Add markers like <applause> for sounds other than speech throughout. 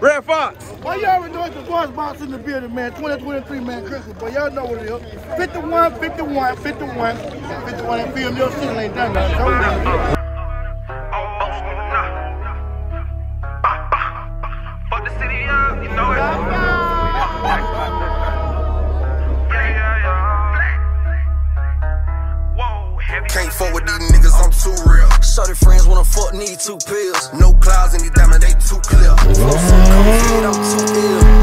Red Fox. Why y'all already know it's the boss box in the building, man? 2023, man, Christmas, but y'all know what it is. 51, 51, 51, 51, and film, your shit ain't done nothing. fuck need two pills. No clouds in these diamonds, they too clear. Flow so cold, I'm too ill.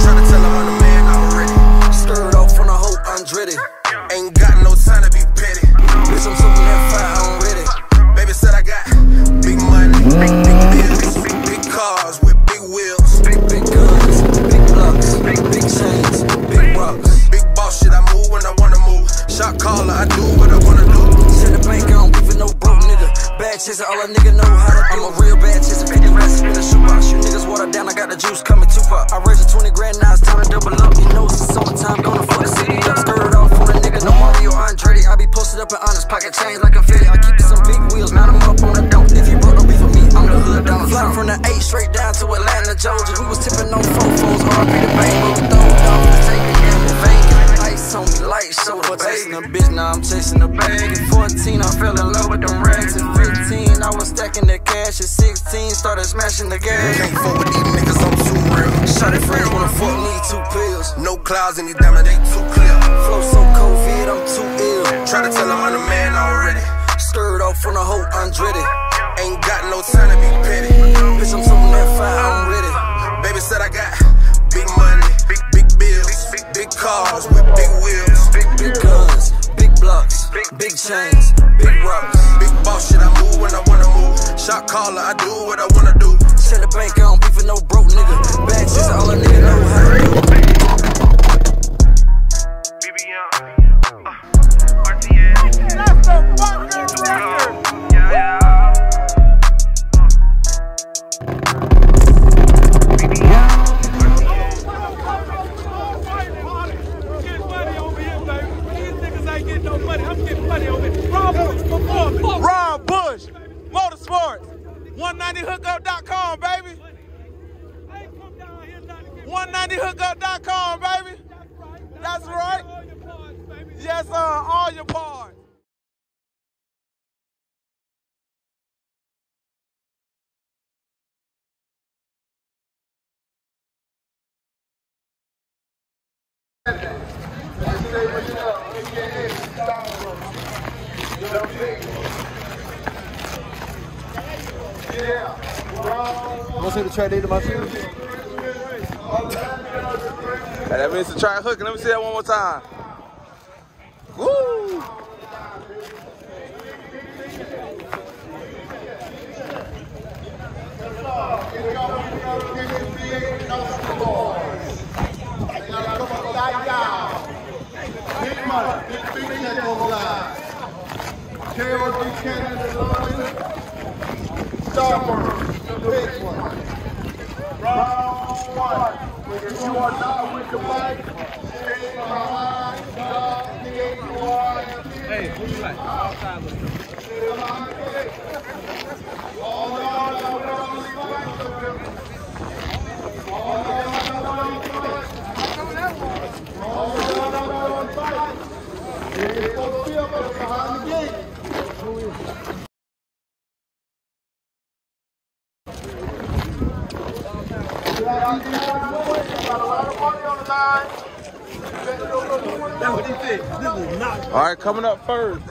All right, coming up first,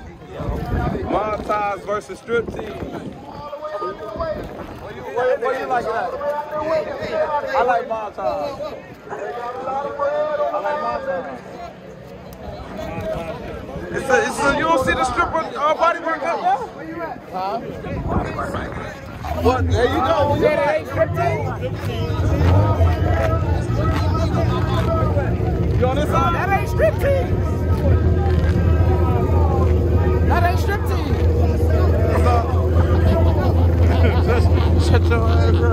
Montage versus Strip Team. what you like that? I like Montage. I like Montage. It's a, it's a, you don't see the stripper uh, bodywork up now? Huh? There. But there you go. You said it ain't? You on this side? That ain't Strip Team. That ain't striptease. Shut your ass, bro.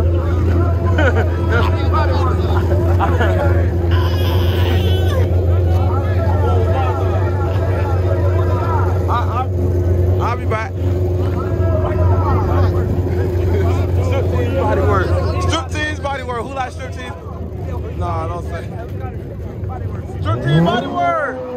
I'll be back. strip body work. Body work. Who likes strip? Nah, I don't say. Strip tease body work.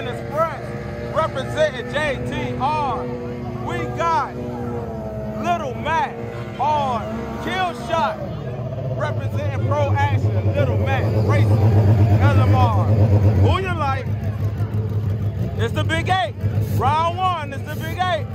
American Express representing JTR. We got Little Mac on Kill Shot representing Pro Action. Little Mac Racing LMR. Who you like? It's the Big Eight. Round one, it's the Big Eight.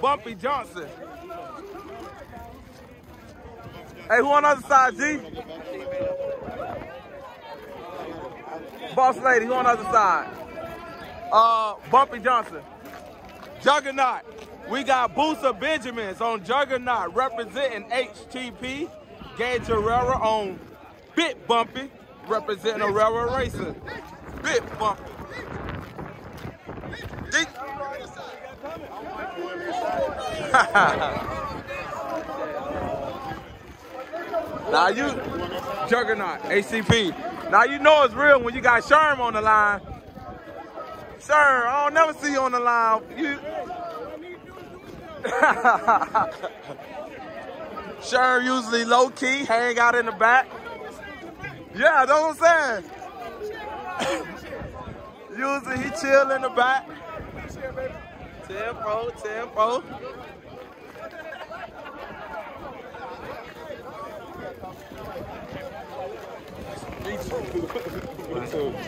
Bumpy Johnson. Hey, who on the other side, G? Boss lady, who on the other side? Uh, Bumpy Johnson. Juggernaut. We got Booster Benjamins on Juggernaut representing HTP. Gage Herrera on Bit Bumpy representing Herrera Racing. Bit Bumpy. G- <laughs> now you, Juggernaut, ACP. Now you know it's real when you got Sherm on the line. Sherm, I don't never see you on the line. You. <laughs> Sherm usually low key, hang out in the back. Yeah, that's what I'm saying. <laughs> usually he chill in the back. Tempo, tempo.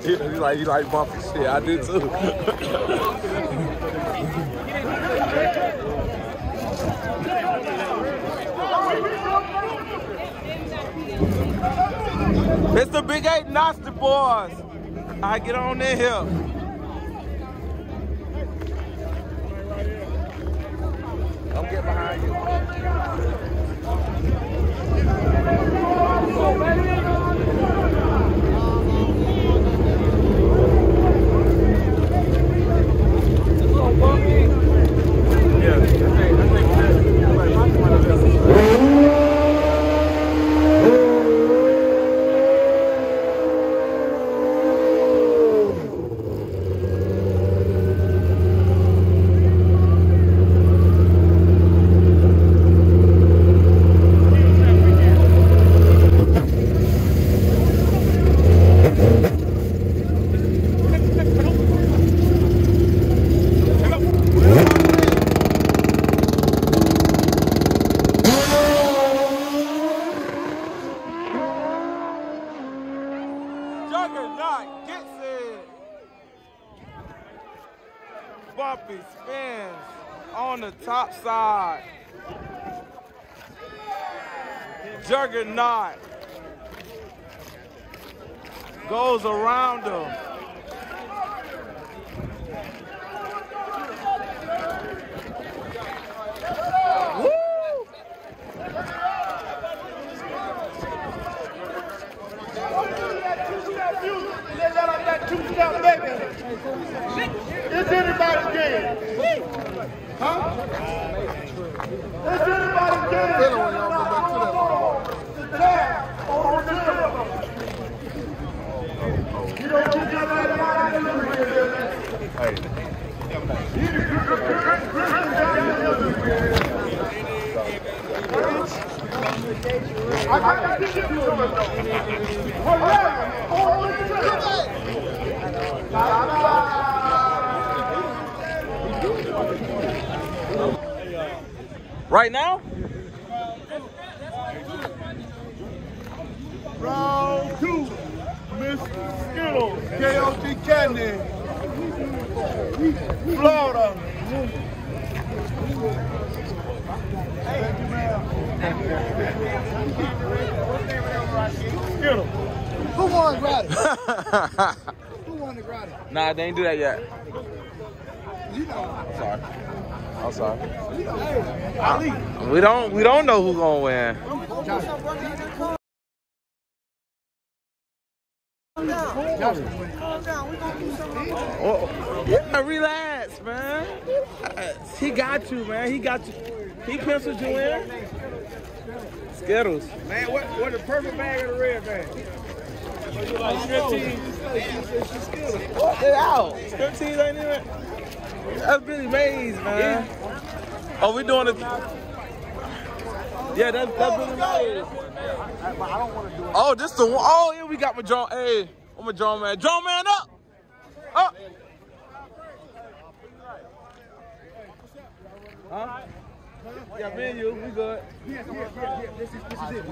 He like he like bumpy shit. I do too. it's the Big Eight Nasty Boys. I get on in here. I'll get behind you. Goes around him. Woo! It's anybody's game. Huh? It's anybody's game. The tag on the field. You don't get your man out of the I got this shit to him though. Hooray! On the field. Right now? Round two, Miss Skittles, KLT Candy, Florida. Skittles. Who won Grotty? Who won the Grotty? Nah, they ain't do that yet. You know. Sorry. I'm sorry. Hey, Ali. We don't we don't know who gonna win. Oh, yeah, relax, man. He got you, man. He got you. He penciled you in. Skittles. Man, what, what the perfect bag of the red bag? You like strip What? They out. 15 ain't even. That's Billy Mays, man. Oh, we doing it. Yeah, that's, that's Billy Mays. Oh, this the one. Oh, yeah, we got my John. Hey, I'm a John man. John man up. Up. Huh? Yeah, me and you, we good. Yeah, yeah, yeah. This is legit.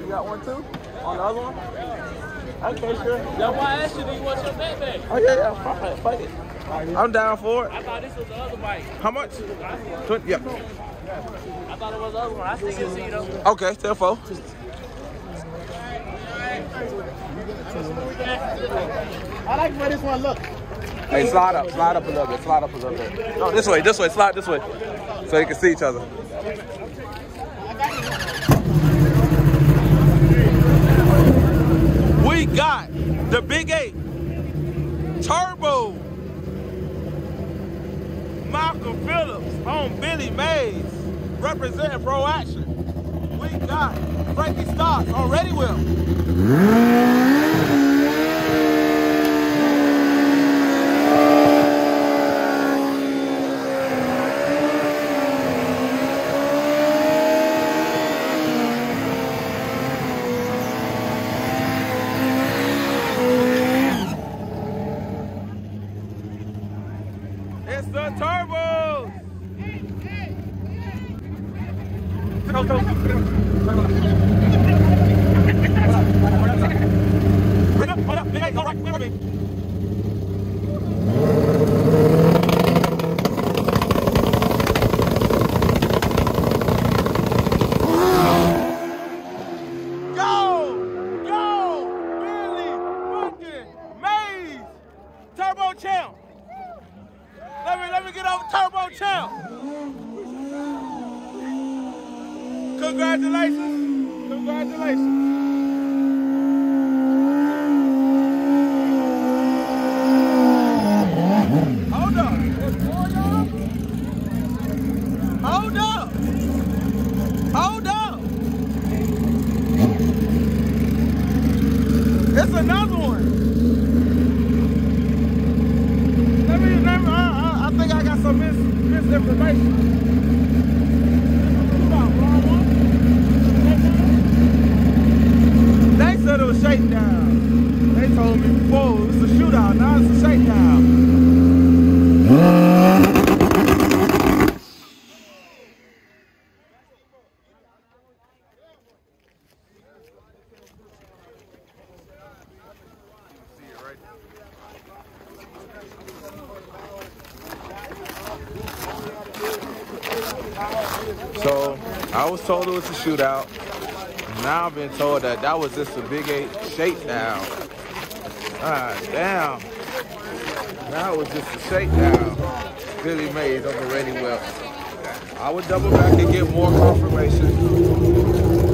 You got one too? On the other one? Okay, sure. Yeah, why I asked you, do you want your backpack? Oh, yeah, yeah, fine, fuck it. I'm down for it. I thought this was the other bike. How much? Twenty. Yeah. I thought it was the other one. I still can see though. Okay, ten four. I like where this one look. Hey, slide up, slide up a little bit, slide up a little bit. No, this way, this way, slide this way, so you can see each other. We got the Big Eight Turbo Malcolm Phillips on Billy Mays representing Pro Action. We got Frankie Stocks already Ready Will. It was a shootout. Now I've been told that that was just a Big Eight shakedown. Ah, damn. Now it was just a shakedown. Billy Mays on the ready well. I would double back and get more confirmation.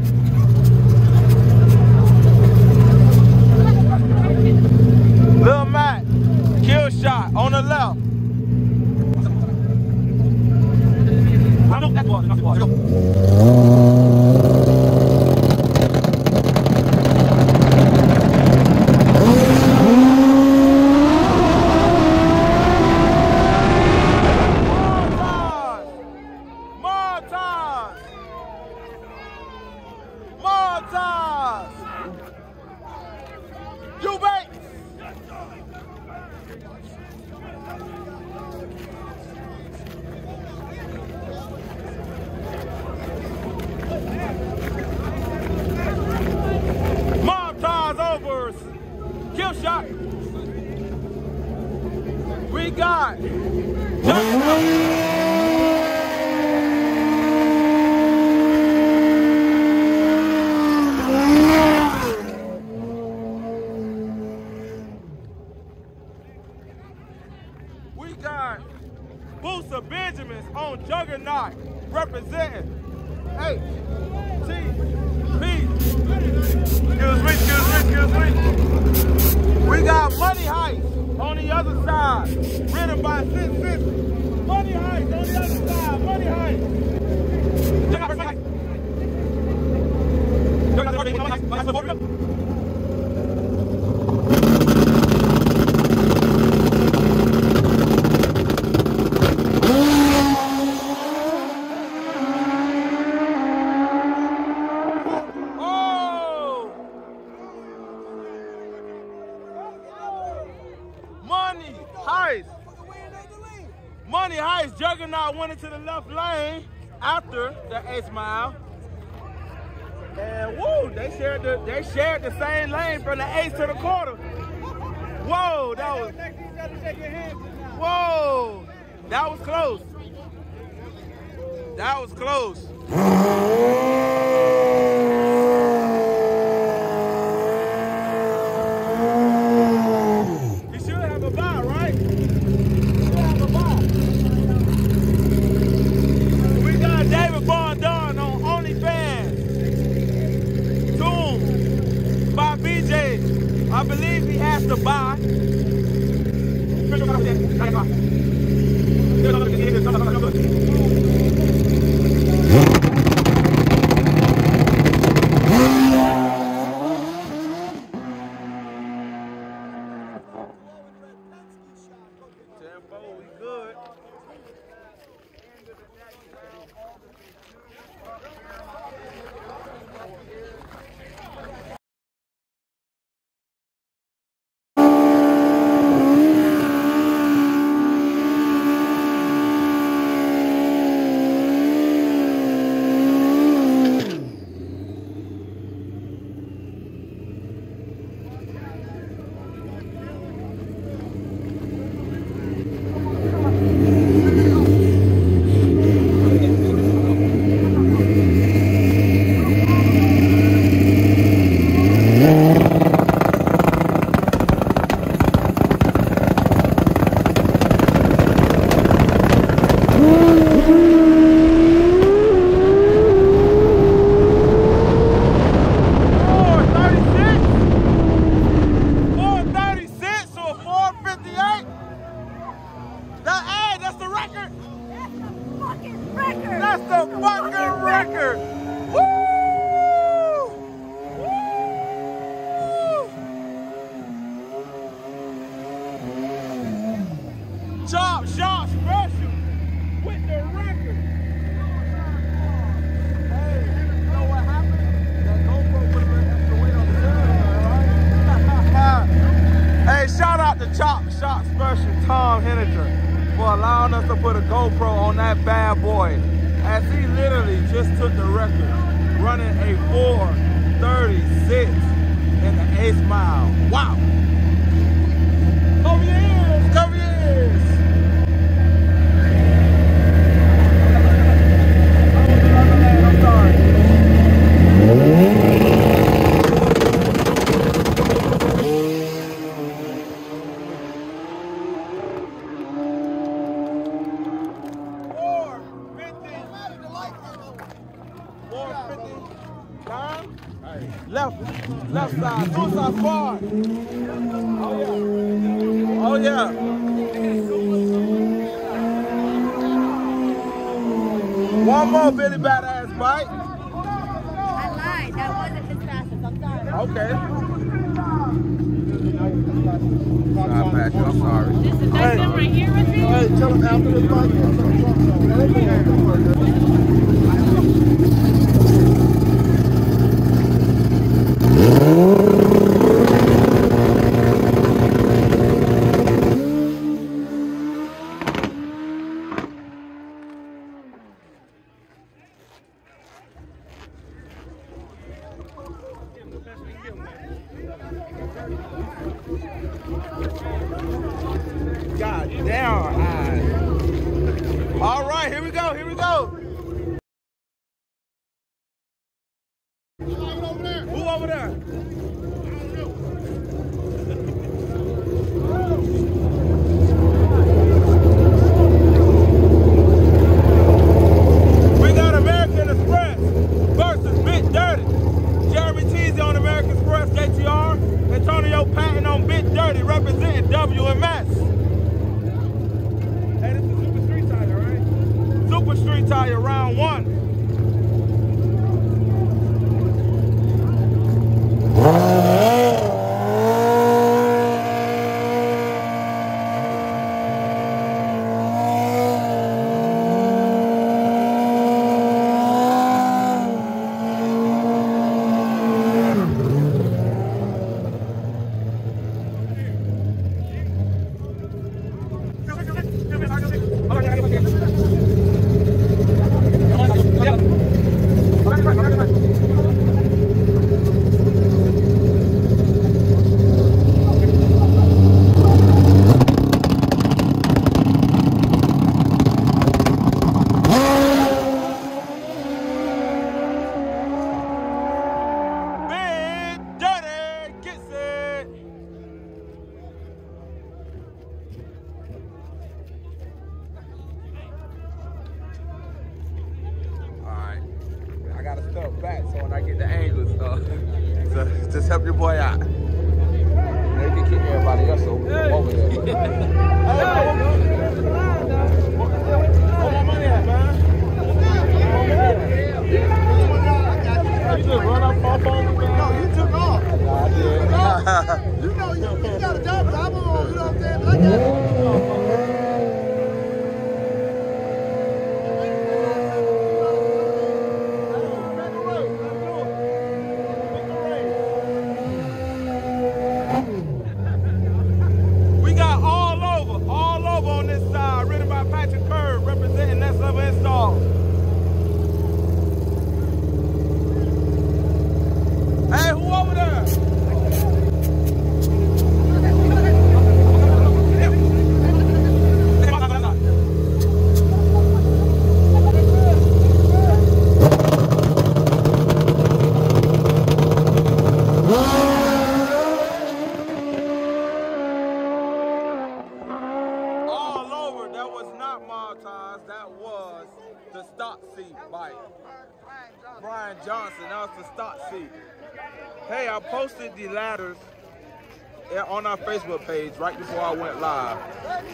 Page right before I went live.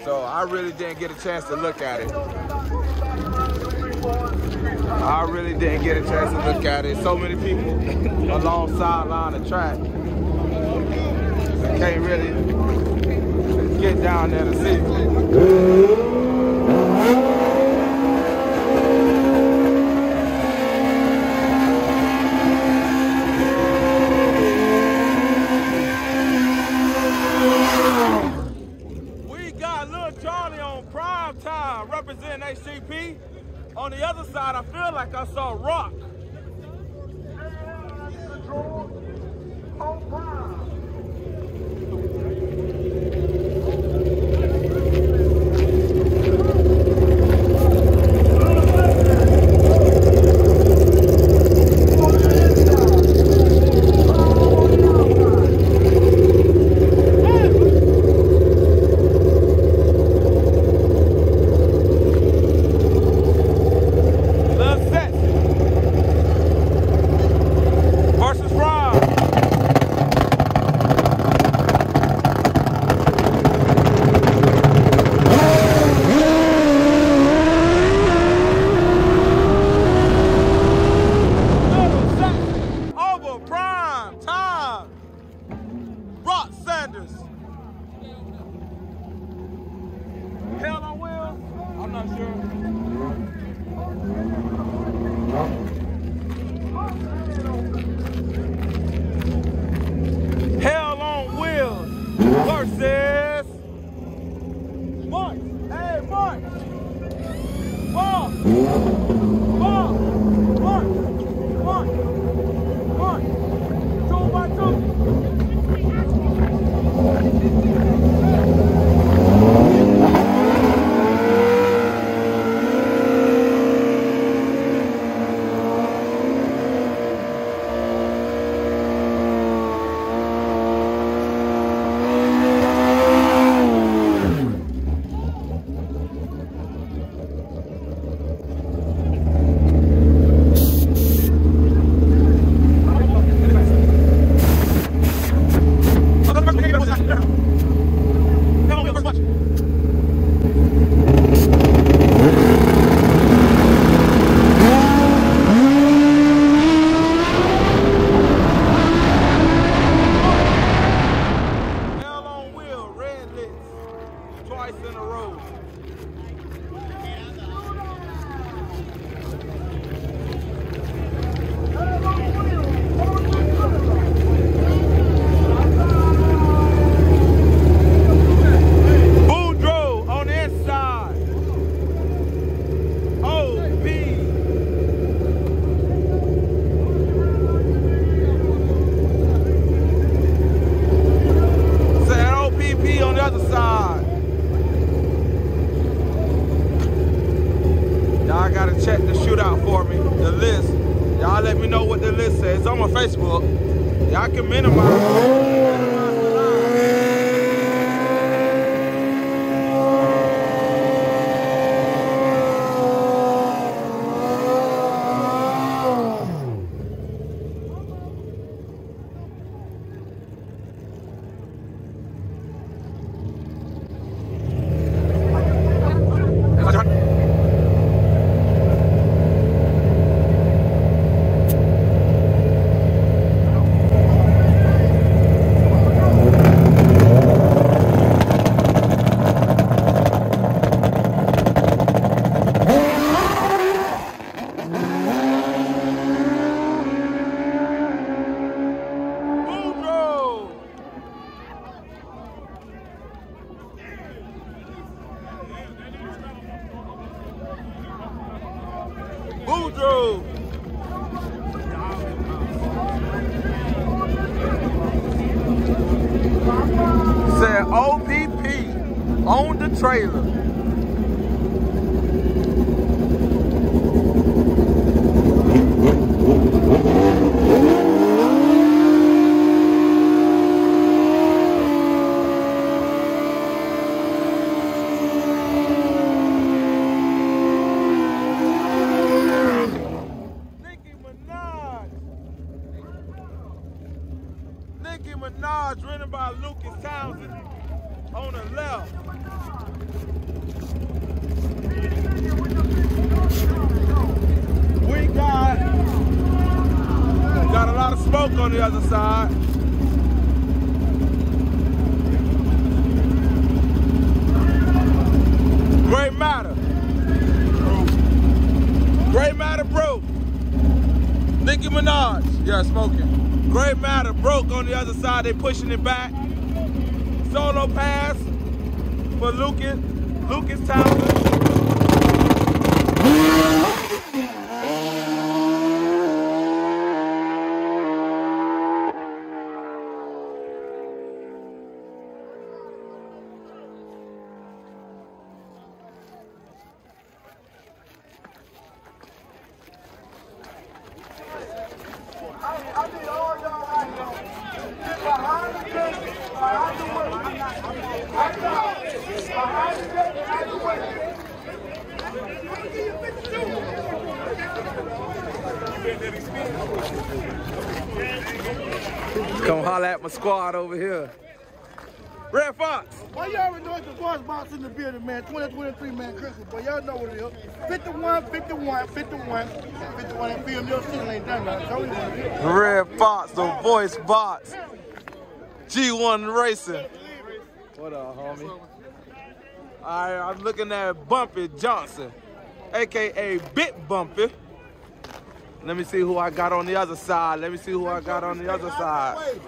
So I really didn't get a chance to look at it. I really didn't get a chance to look at it. So many people along sideline of track. I can't really get down there to see. 51, film your shit ain't done. Red Fox, the voice box. G1 Racing. What up, homie? All right, I'm looking at Bumpy Johnson, AKA Bit Bumpy. Let me see who I got on the other side. Let me see who I got on the other side.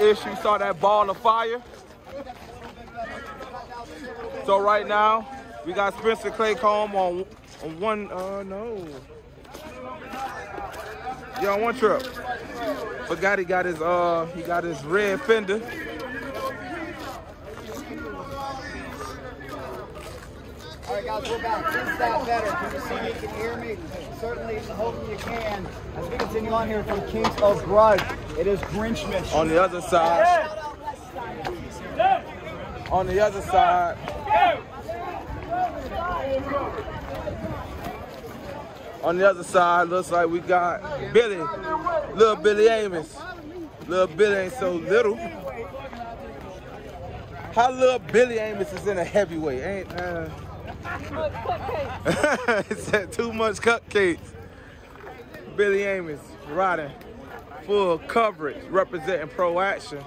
Issue, saw that ball of fire. So right now, we got Spencer Claycomb on, on one, uh, no. Yeah, on one trip. Forgot he got his, uh, he got his red fender. All right, guys, we're back. Is that better? Can you see me? Can you hear me? Certainly, hoping you can. As we continue on here from Kings of Grudge, it is Grinchmas. On the other side, on the other side, on the other side, looks like we got Billy, little Billy Amos. Little Billy ain't so little. How little Billy Amos is in a heavyweight, ain't uh, said <laughs> too much cupcakes. Billy Amos riding full coverage, representing pro action.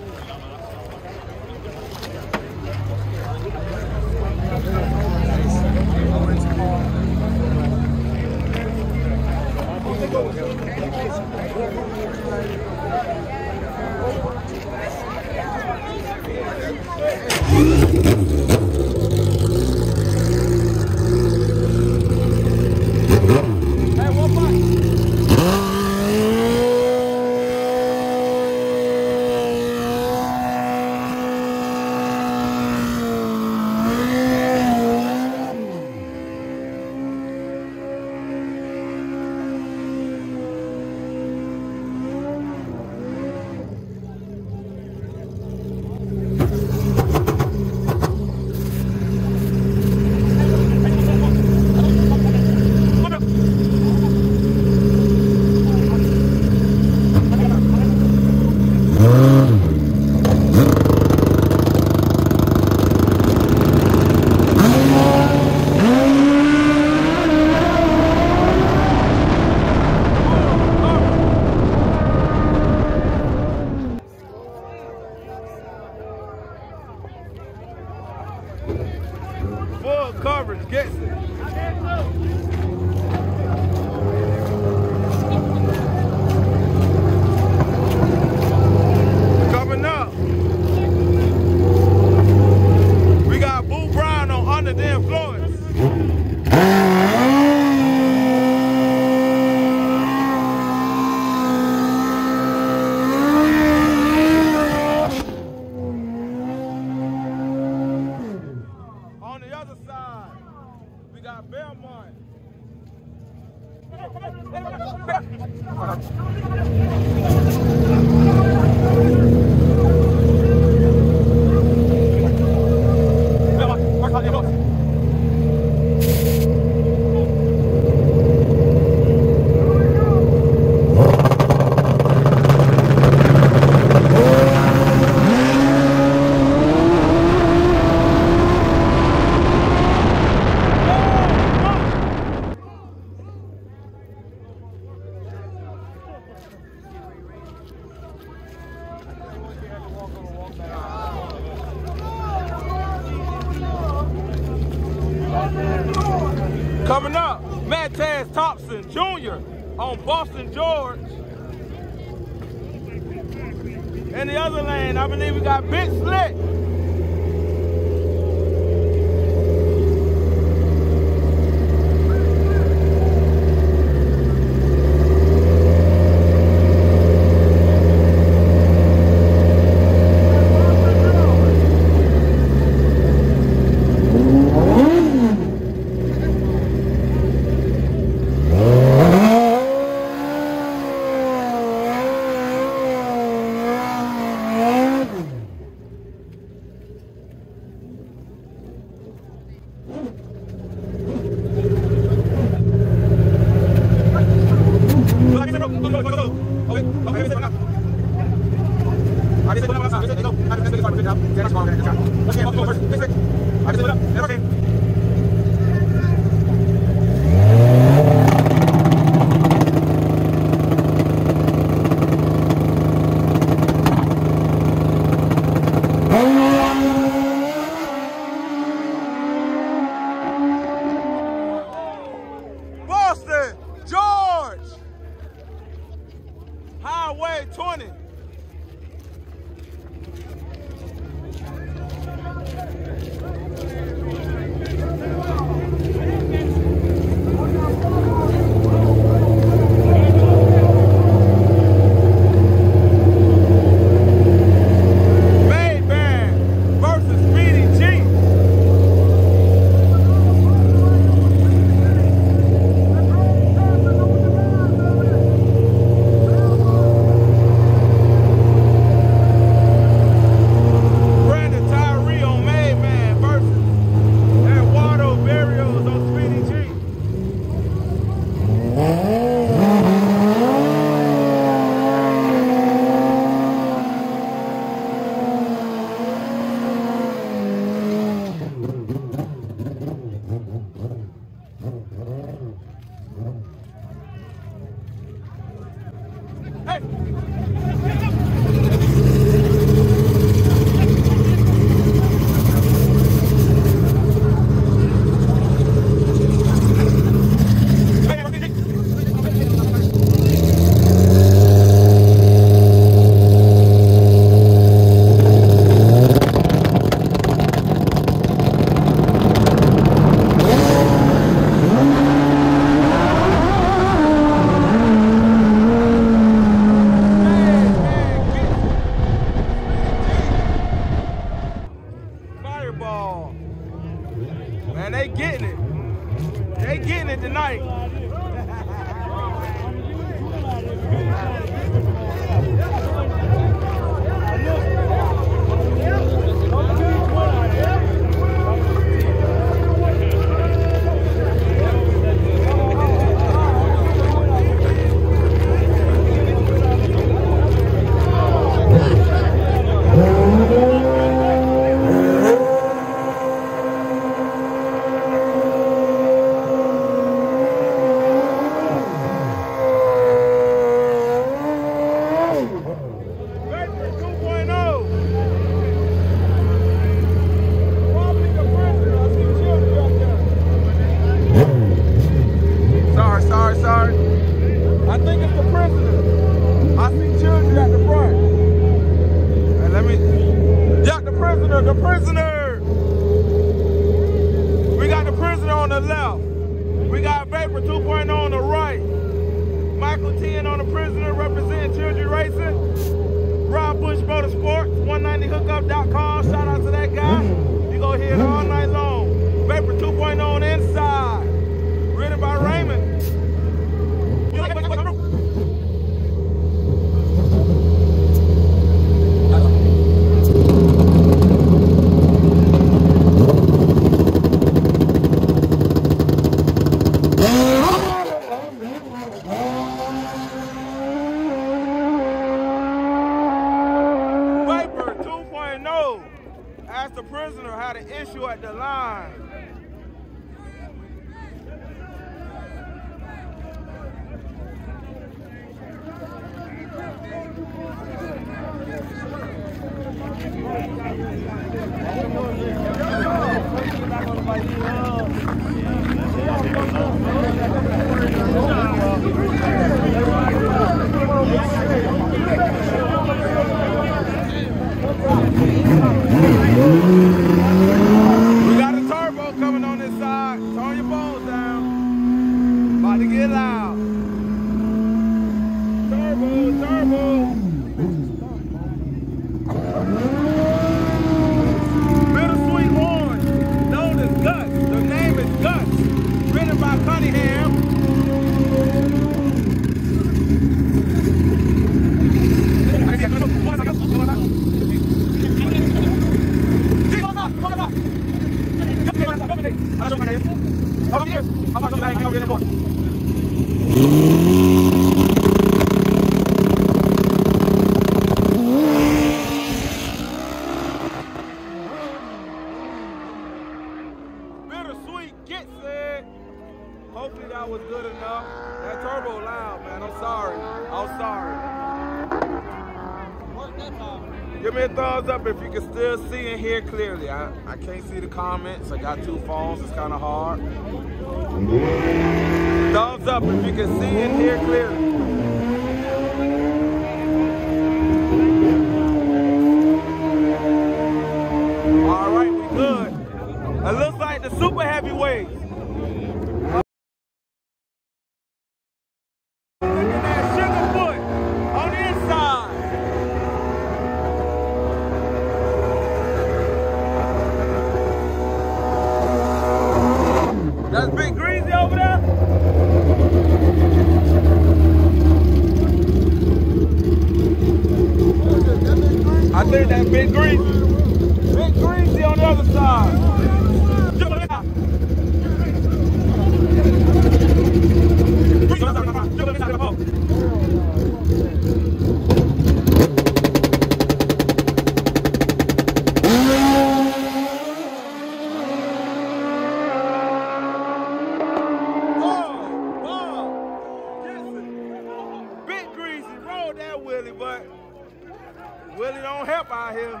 Out here.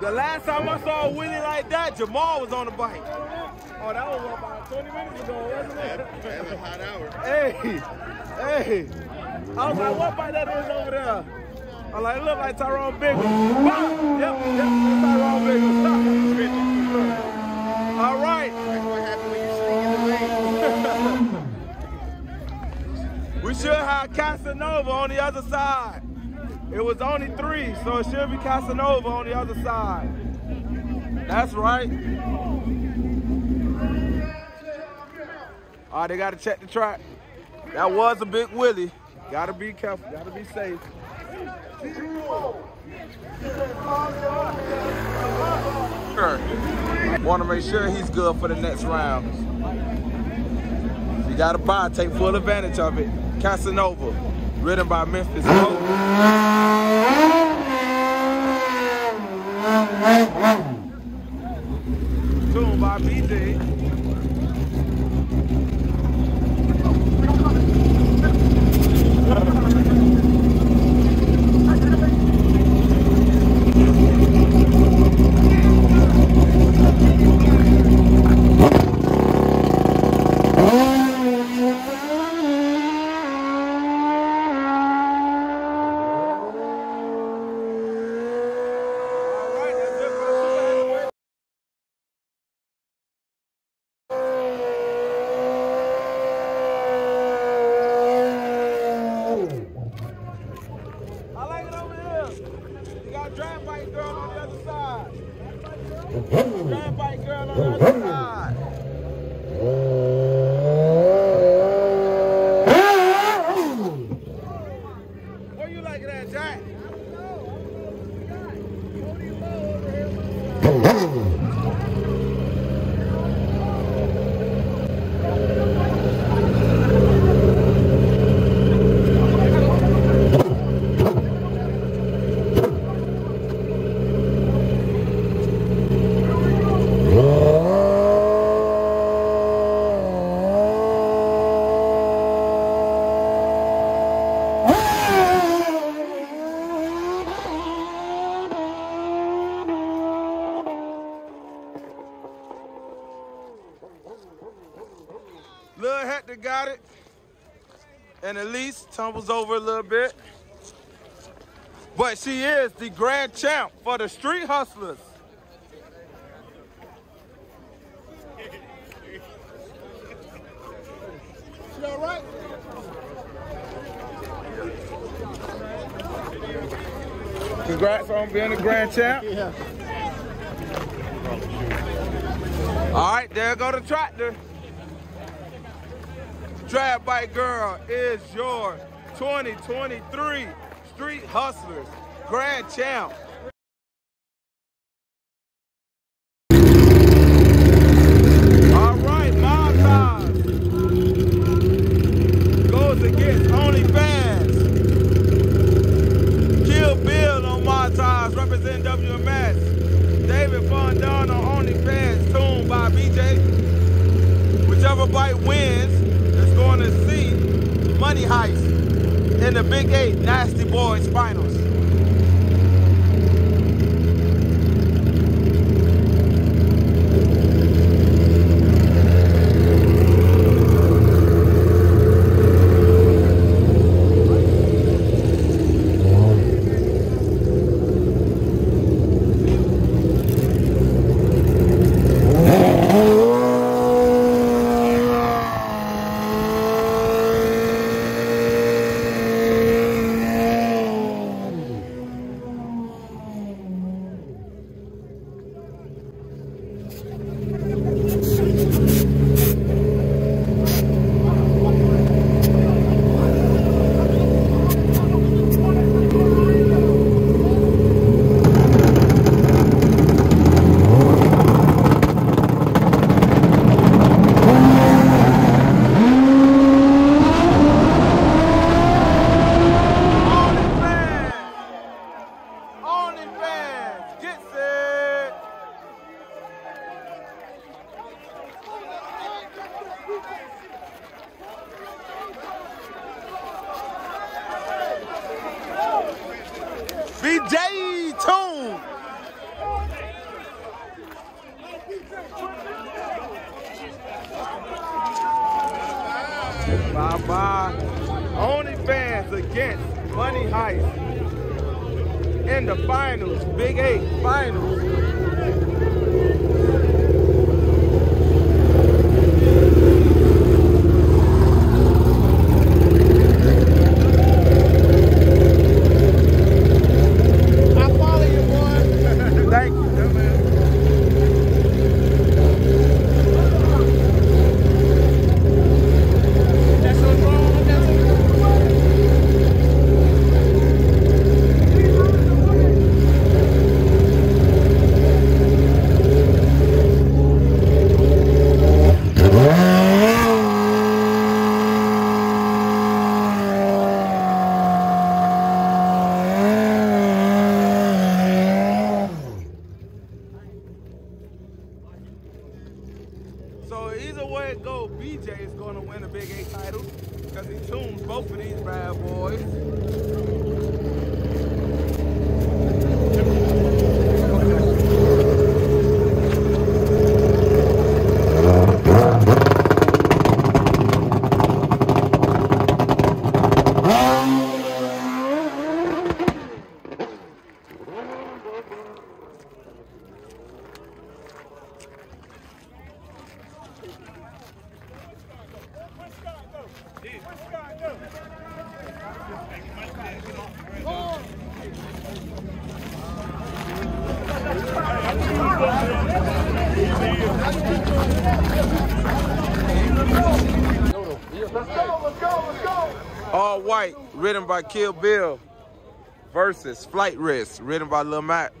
The last time I saw a Willie like that, Jamal was on the bike. Oh, that was about 20 minutes ago, wasn't it? That was a hot hour. Hey, hey. I was like, what bike that is over there? I'm like, it look like Tyrone Biggles. Yep, yep, Tyrone Biggles. <laughs> All right. That's what happened when you sneak in the lane. We should have Casanova on the other side. It was only three, so it should be Casanova on the other side. That's right. All right, they got to check the track. That was a big Willie. Got to be careful. Got to be safe. Sure. Want to make sure he's good for the next round. You got to buy, take full advantage of it. Casanova, written by Memphis Mo. Tuned by BJ. All right, that's it for the super heavyweight. I like it over here. You got Drag Bike Girl on the other side. Drag Bike Girl on the other side. Where you like it at, Jack? Lil Hector got it. And Tumbles over a little bit. But she is the grand champ for the Street Hustlers. She all right? Congrats on being the grand champ. Yeah. All right, there go the tractor. Drag Bike Girl is your 2023 Street Hustlers Grand Champ. All right, goes against OnlyFans. Kill Bill on WMS. David OnlyFans, tuned by BJ. Whichever bite wins, it's going to see money heist and the Big Eight Nasty Boys Finals. by Kill Bill versus Flight Risk, written by Lil Mac.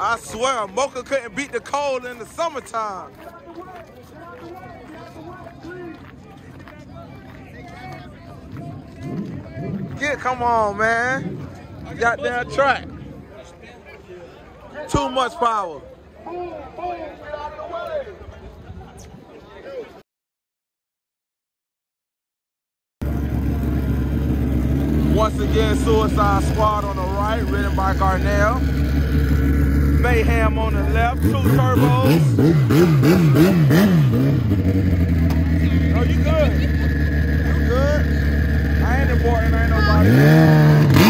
I swear, Mocha couldn't beat the cold in the summertime. Get, come on, man. Got Goddamn track. Too much power. Once again, Suicide Squad on the right, written by Garnell. Mayhem on the left, two turbos. Oh, you good? You good? I ain't important, I ain't nobody.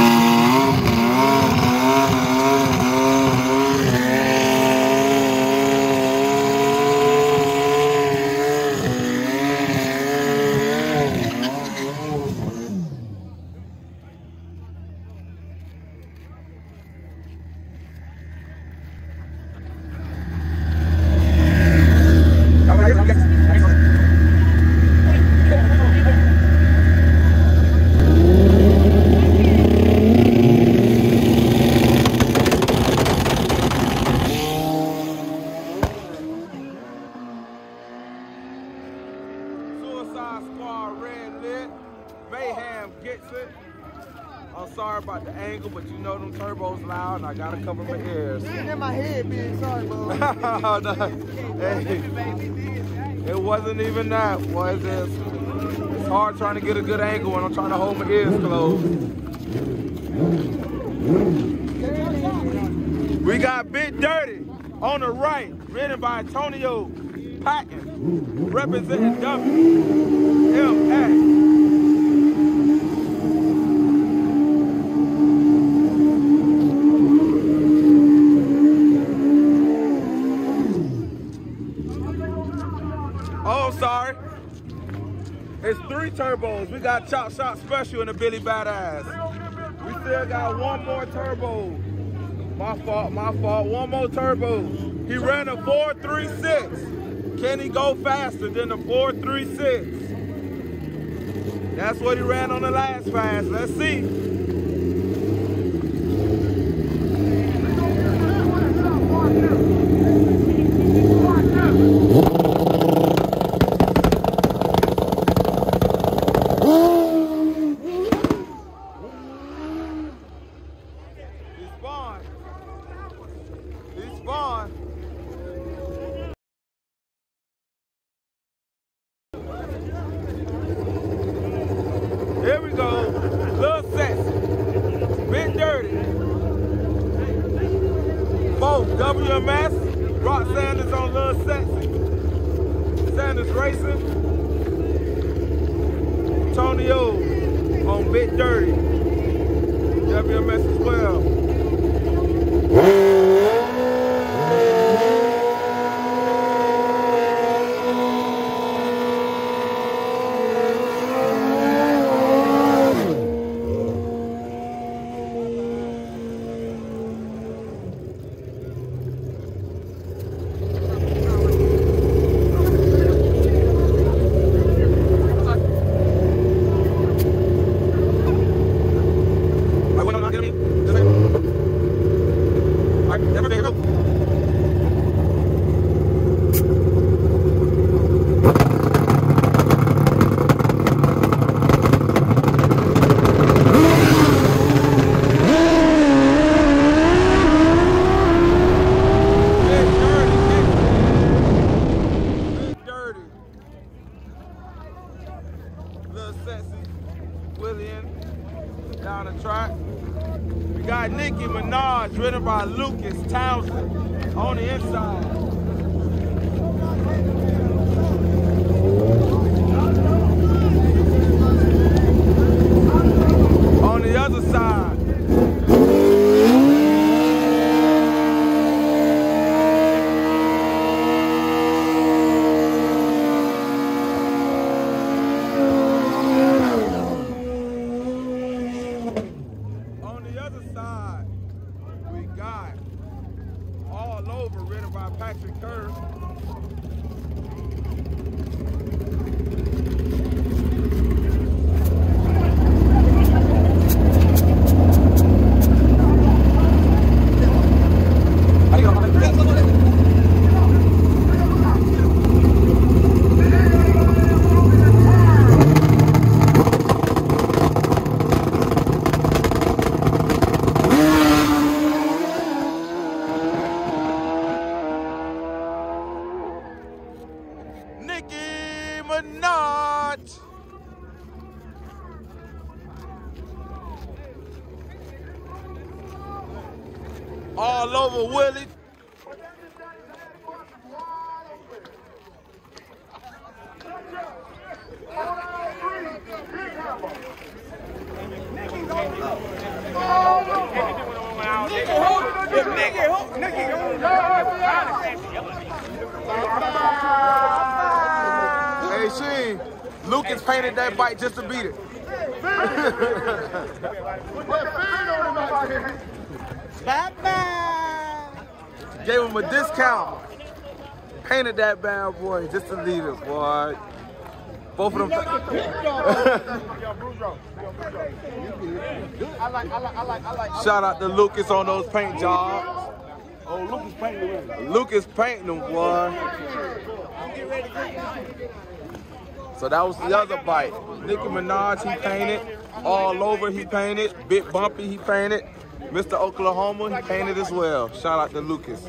Suicide Squad red lit. Mayhem gets it. I'm sorry about the angle, but you know them turbos loud and I gotta cover my ears. in my head, big. Sorry, bro. No, hey, it wasn't even that. It's, just, it's hard trying to get a good angle when I'm trying to hold my ears closed. We got Big Dirty on the right, written by Antonio Patton, representing WMA. Oh, I'm sorry. It's three turbos. We got Chop Shop Special in the Billy Badass. We still got one more turbo. My fault, my fault. One more turbo. He ran a 436. Can he go faster than the 436? That's what he ran on the last fast. Let's see. That bad boy just to lead it, boy. Both of them. I like, I like, I like, I like. Shout out to Lucas on those paint jobs. Oh, Lucas painting with Lucas painting them, boy. So that was the other bike. Nicki Minaj, he painted. All over, he painted. Big Bumpy, he painted. Mr. Oklahoma, he painted as well. Shout out to Lucas.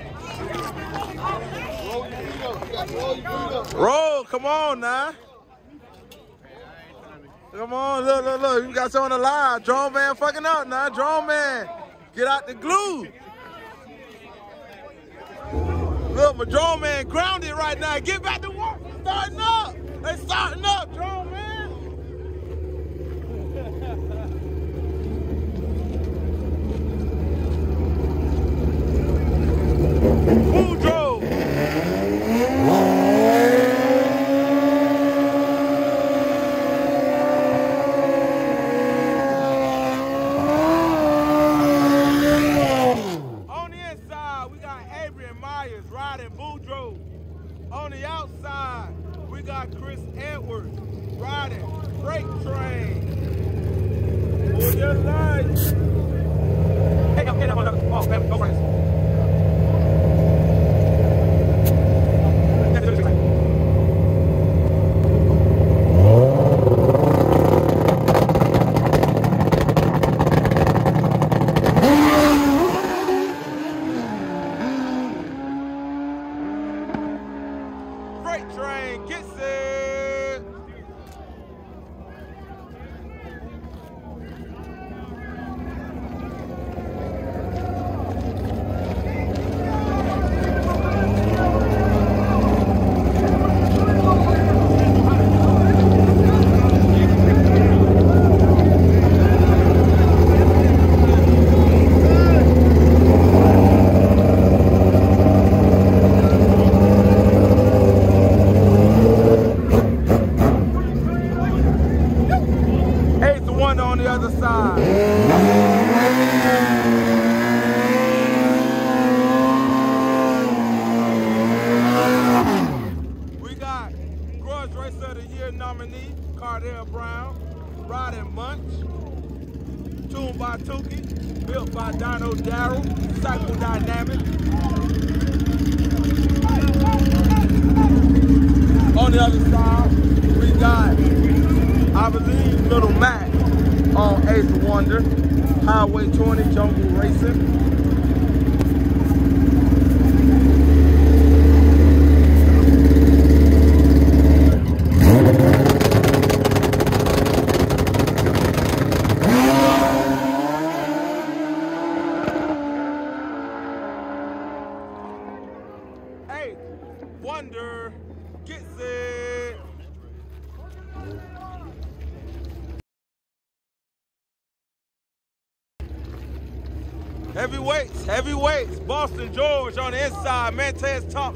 Roll, come on now. Come on, look, look, look. You got someone alive. Drone man fucking up now. Drone man, get out the glue. Look, my drone man grounded right now. Get back to work. Starting up. They starting up, drone man.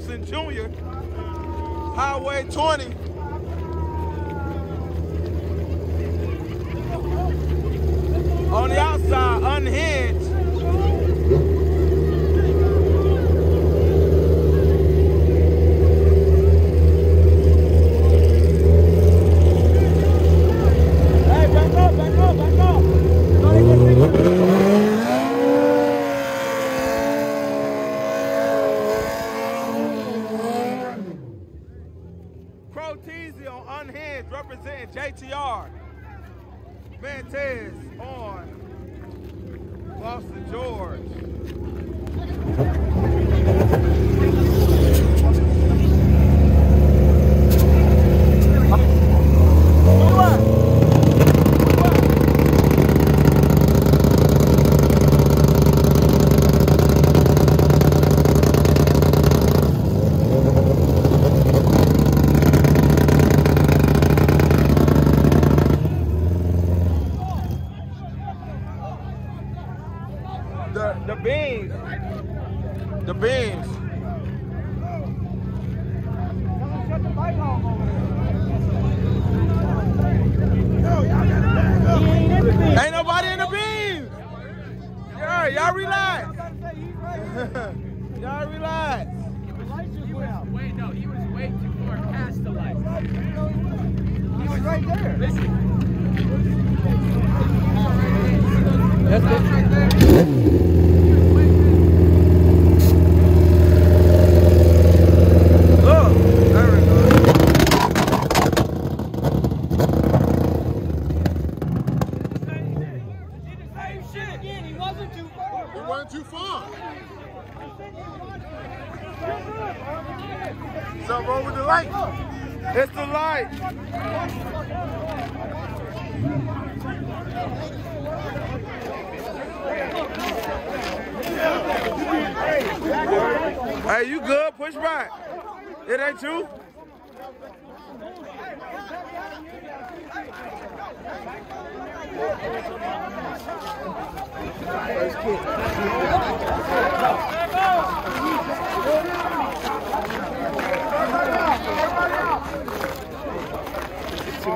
Wilson Jr.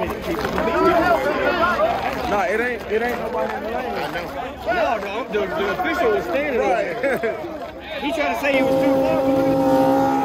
it. No, it ain't, it ain't nobody in the lane. I know. No, the, the, official was standing right. <laughs> he tried to say he was too close.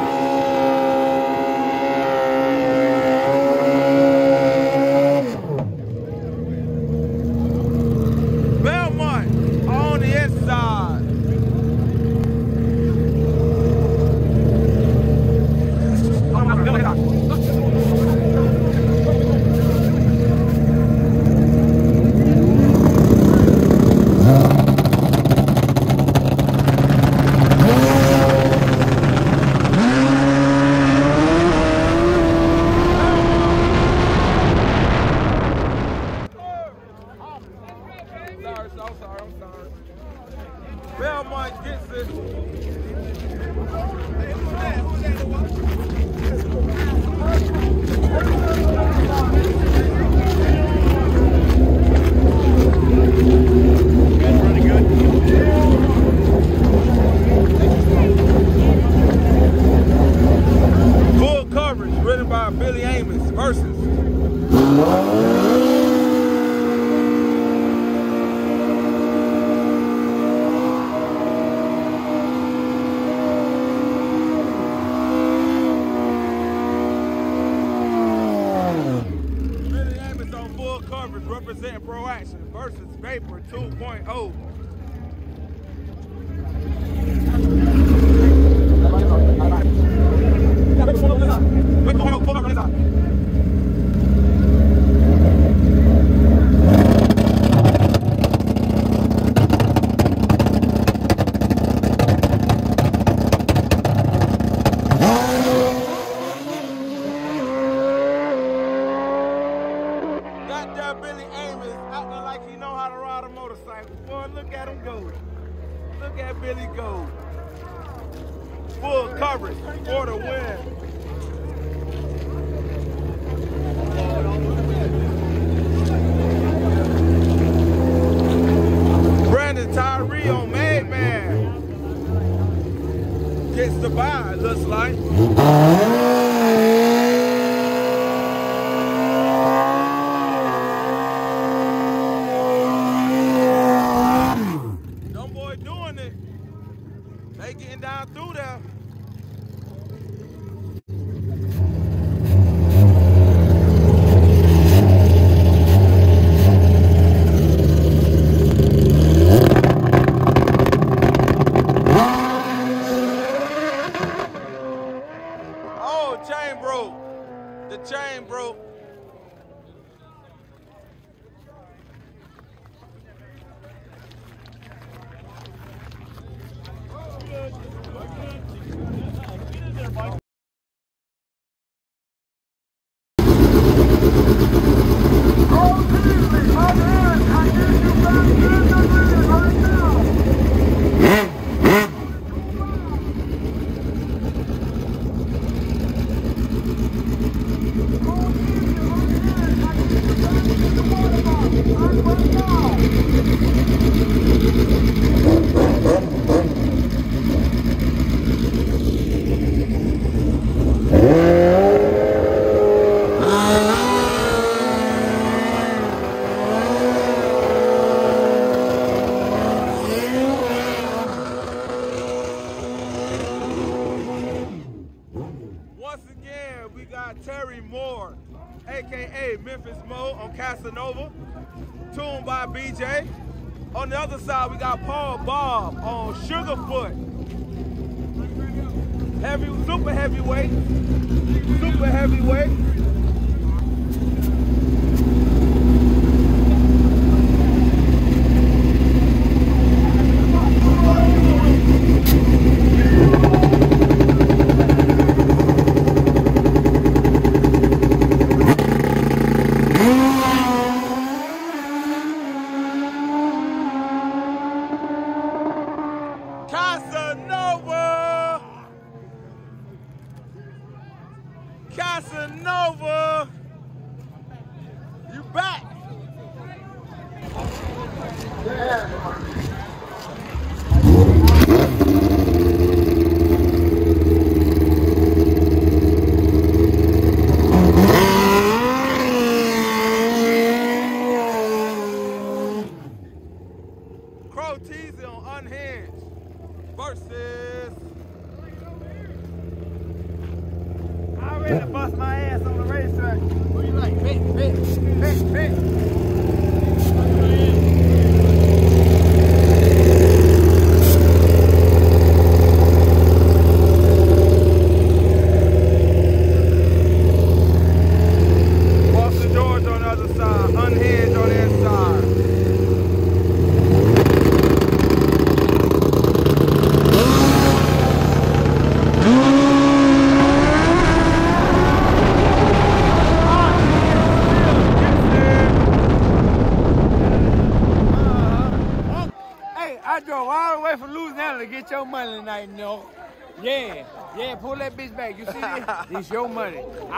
BJ. On the other side, we got Paul Bob on Sugarfoot. Heavy, super heavyweight. Super heavyweight.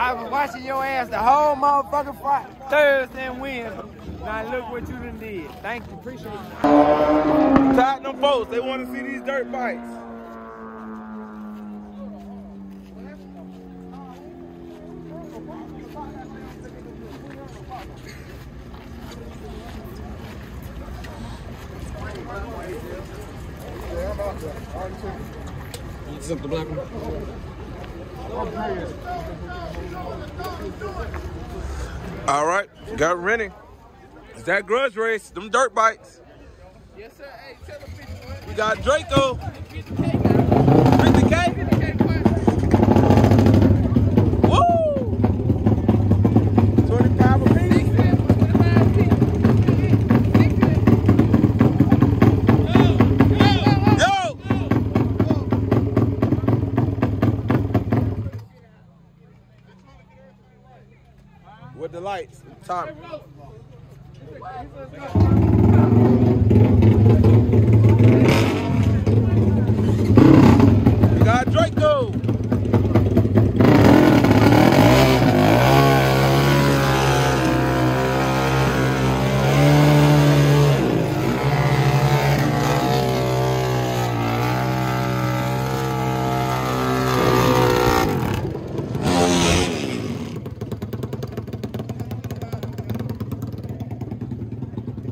I was watching your ass the whole motherfucking Friday, Thursday and Wednesday. Now look what you done did. Thank you. Appreciate it. them folks, they want to see these dirt bikes. Is the black one. All right, got renting. Is that grudge race, them dirt bikes. Yes, sir. Hey, tell the people. We got Draco. Get the cake. Lights, top. We got Draco.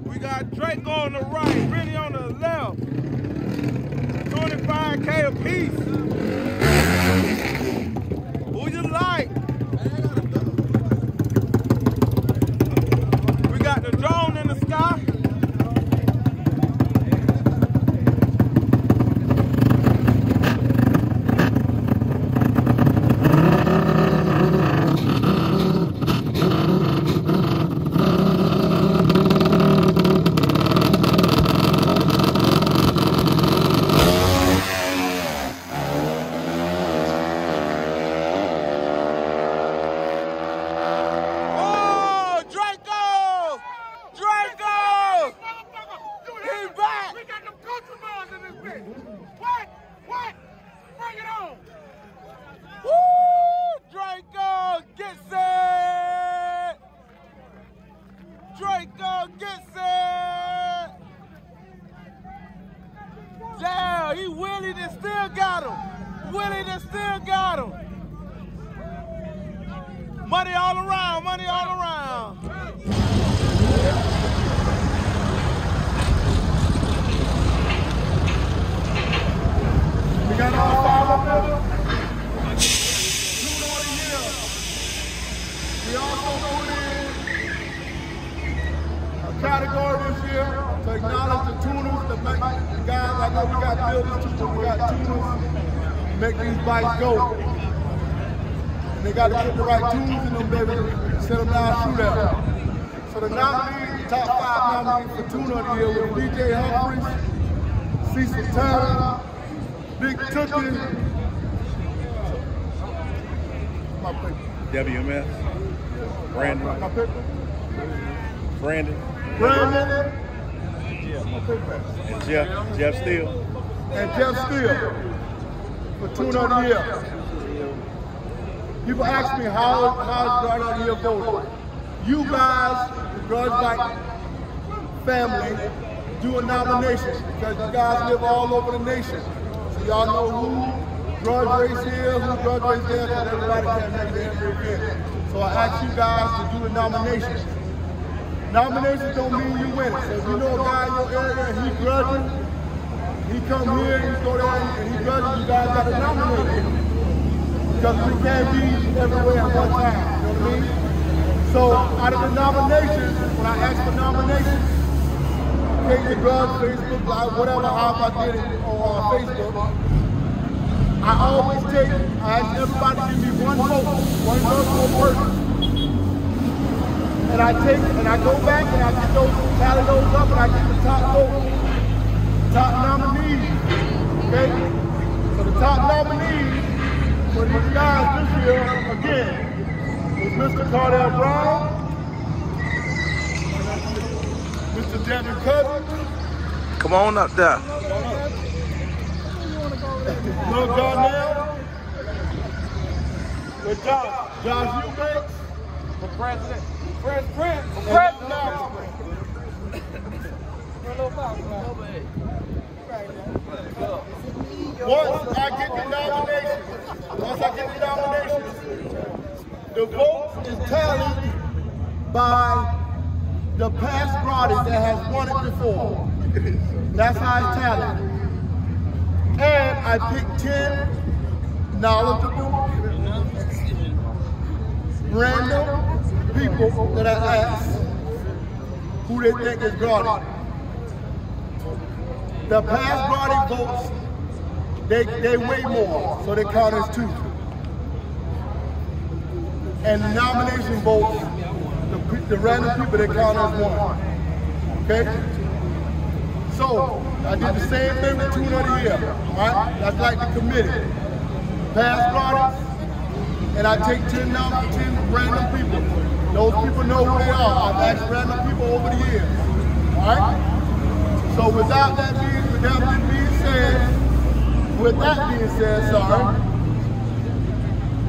We got Draco on the right, Rennie on the left. 25K apiece. People ask me how how is Grudge of the Year voted. You guys, the Bike family, do a nomination because you guys live all over the nation. So y'all know who Grudge Race here, who Grudge Race there, because everybody can't make it. So I ask you guys to do a nomination. Nominations don't mean you win it. So if you know a guy in your area and he grudging, come here, he go there and he grudging, you guys got to nominate him. Because we can't be everywhere at one time, you know what I mean? So out of the nominations, when I ask for nominations, take the Facebook Live, whatever, however I did it on uh, Facebook, I always take, I ask everybody to give me one vote, one vote for a person and I take and I go back and I get those tally those up and I get the top vote, top. Okay? So the top nominees for these guys this year, again, was Mr. Cardell Brown, Mr. Devin Cousins, Come on up there. Lil Darnell, with Josh, Josh Eubanks, For president. Prince Prince. and Lil Malcolm. Once I get the nomination, once I get the nomination, the vote is tallied by the past bodies that has won it before. That's how it's tallied. And I pick 10 knowledgeable, random people that I ask who they think is guarding. The past guarding votes, they, they weigh more, so they count as two. And the nomination votes, the, the random people, they count as one. Okay? So, I did the same thing with two of year, all right? That's like the committee. Past guardians, and I take 10, nom- 10 random people. Those people know who they are. I've asked random people over the years. All right? So without that being, with that being said, with that being said, sorry,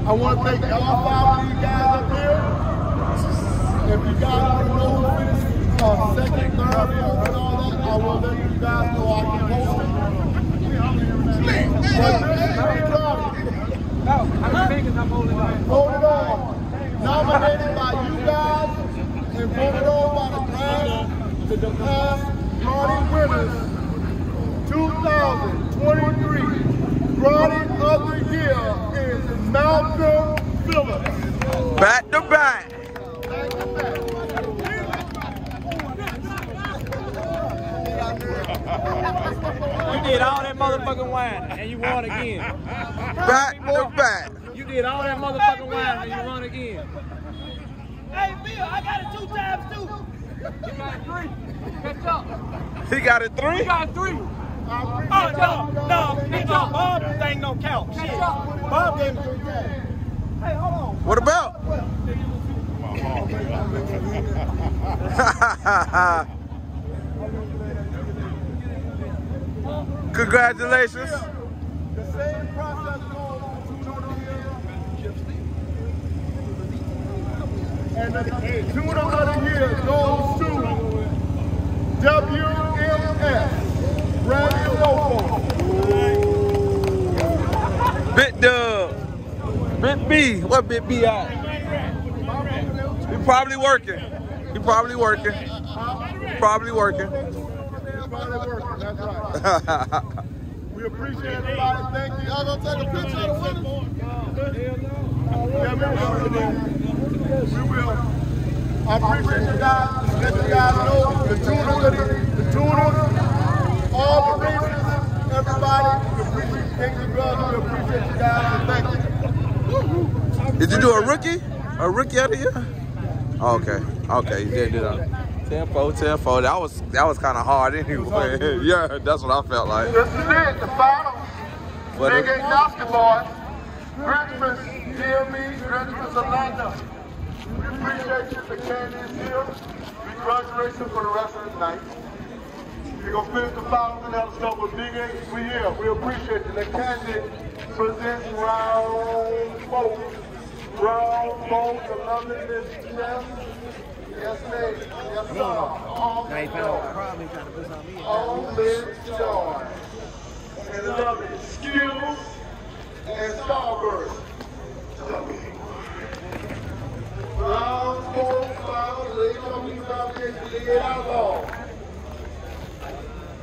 I want to thank all five of you guys up here. If you guys want to know who finished uh, second, third, fourth, and all that, I will let you guys know I can post it. But this is regardless. Voted on, nominated by you guys, and voted on by the past, the, the past Guardian winners. 2023 Guardian of the Year is Malcolm Phillips. Back to back. You did all that motherfucking wine and you won again. Back to back. You did all that motherfucking wine and you won again. Hey, Bill, I got it two times too. You got three. Catch up. He got it three? You got three. Oh, no, no, no, Bob thing don't count. Shit. Bob gave me three times. Hey, hold on. What about? <laughs> Congratulations. The same process goes to the And the tune of the year goes to WMS, Randy Lofo. Bit Dub. Bit B. What Bit B at? He probably working. He probably working. Probably working. <laughs> We appreciate everybody. Thank you. Y'all gonna take a picture of the winners? Yeah, we will. We will. I appreciate you guys. Let you guys know the tuners, the, the tuners, all the races, everybody. We appreciate and Brothers. We appreciate you guys and thank you. Did you do a rookie? A rookie out of? Oh, okay. Okay, you did do that. 10 4, 10 4. That was that was kind of hard anyway. <laughs> yeah, that's what I felt like. This is it, the final. But Big Eight basketball. Christmas, DME, Christmas, Atlanta. We appreciate you for Candy's here. Congratulations for the rest of the night. We're going to finish the finals and other stuff with Big Eight. We here. We appreciate you. The Candy presents round four. Round four, the lovely Miss Jeff. Yes, lady. Yes, sir. All Miss Joy. All Miss Joy and love it. Skills and Starburst. Round four, five, ladies on me, five, eight, outlaw.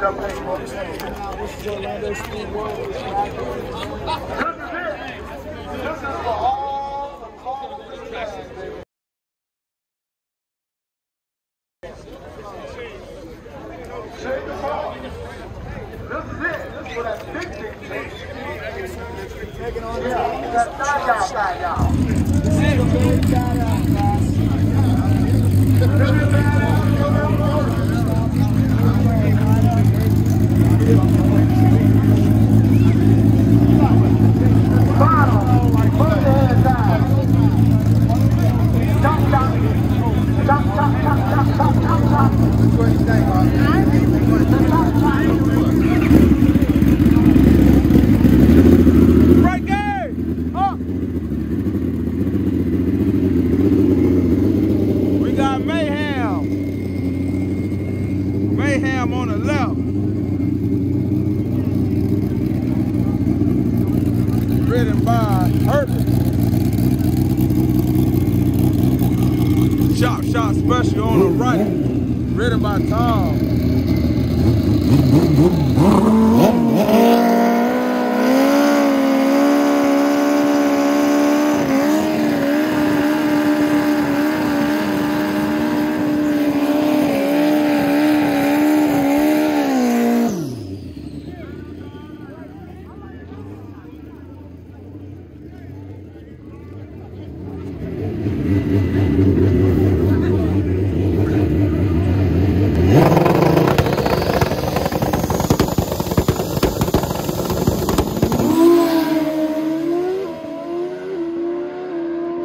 The big one. This is it. This is for all the callers fans. Shake the ball. This is it. This is for that big, big thing. Yeah, that thigh down, thigh down. Bottom, put the head down. Jump, jump. Jump, jump, jump, jump, jump, jump, jump. Right there! Up! We got Mayhem. special on the right. Written by Tom.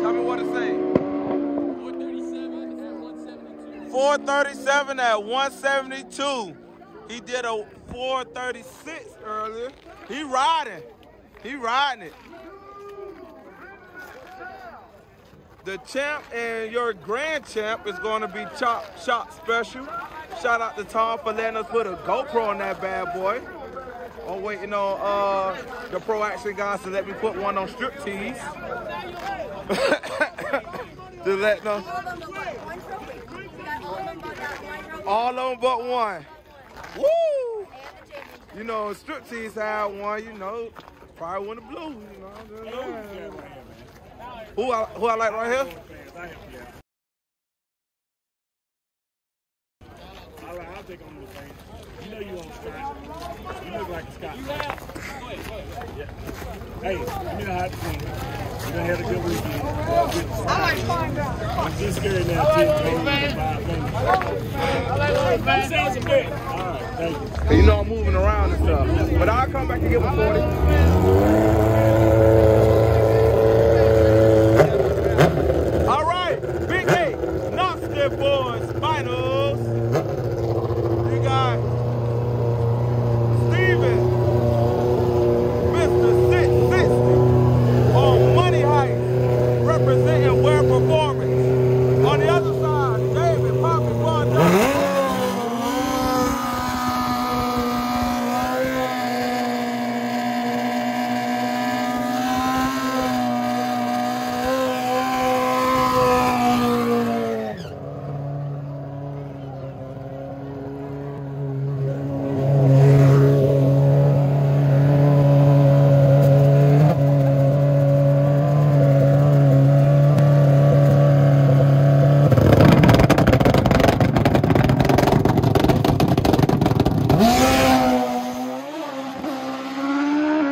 Tell me what to say. 437 at 172. He did a 436 earlier. He riding. He riding it. The champ and your grand champ is going to be Chop Shop Special. Shout out to Tom for letting us put a GoPro on that bad boy. I'm waiting on uh, the Pro Action guys to let me put one on strip tees. <laughs> to let them. All of them but one. Woo! You know, strip tees had one, you know, probably one of the blues, you know. Who I, who I like right here? I'll on the. You know you on Scott. You look like a Scott. Hey, you know how to. You had a good weekend. I like fine I'm just scared now. I like it, man. I like it, man. You sound some good. All right, thank you. You know I'm moving around and stuff. But I'll come back and give him 40. All right, Big A, Knoxville Boys Finals. You got Steven, Mr. 660 on Money Heist, representing Wear Performance. On the other side, David Poppy Bond.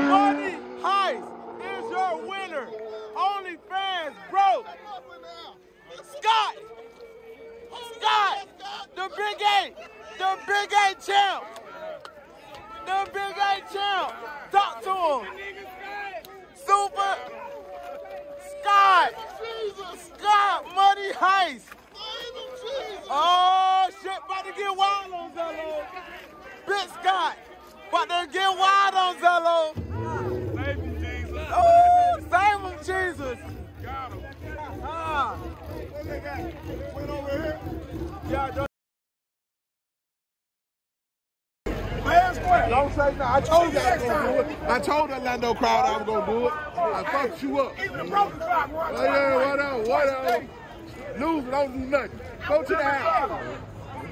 Money Heist is your winner. Only fans broke. Scott. Scott. The Big A. The Big A champ. The Big A champ. Talk to him. Super. Scott. Scott. Money Heist. Oh, shit. About to get wild on Zello. Big Scott. About to get wild on Zello. Oh, save him, Jesus. Ah. Yeah, don't- Don't say nothing. I told you I was gonna do it. I told the Orlando crowd I was gonna do it. I fucked you up. Oh, yeah, whatever, whatever. Lose, don't do nothing. Go to the house.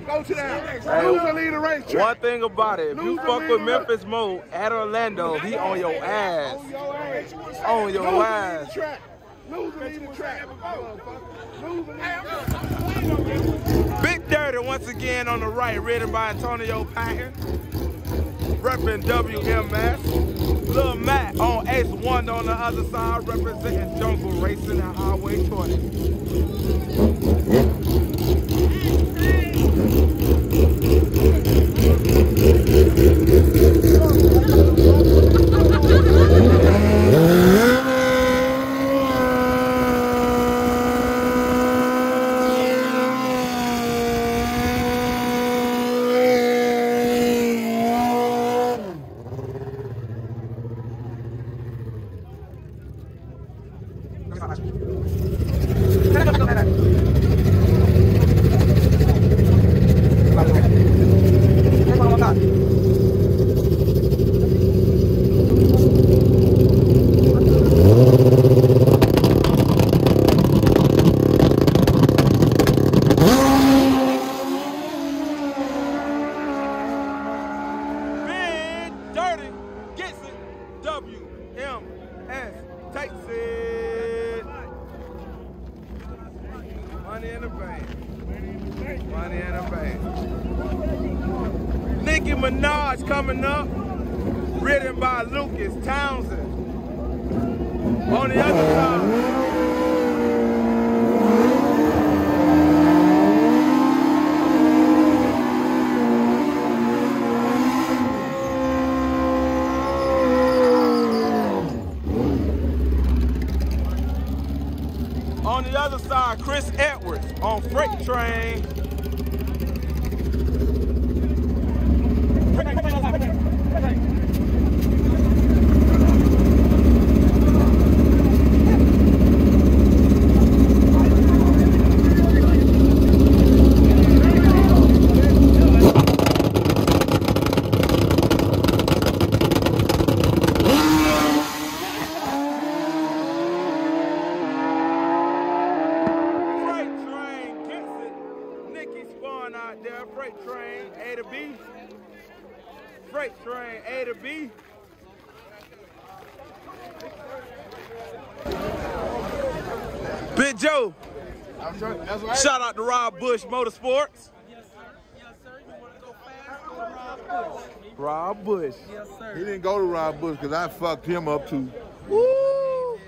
Go to the house. Lose and lead the race. One thing about it, if you Lose the fuck with. Memphis Mo at Orlando, he on your ass. On your ass. On Lose your and lead ass. track. Lose and lead the track. Lose and lead the track. Big Dirty once again on the right, written by Antonio Patton. Repping WMS. Lil Matt on Ace 1 on the other side, representing Jungle Racing and Highway 20. Out to go Rob Bush Motorsports. Rob Bush. Yes, sir. He didn't go to Rob Bush because I fucked him up too. Woo!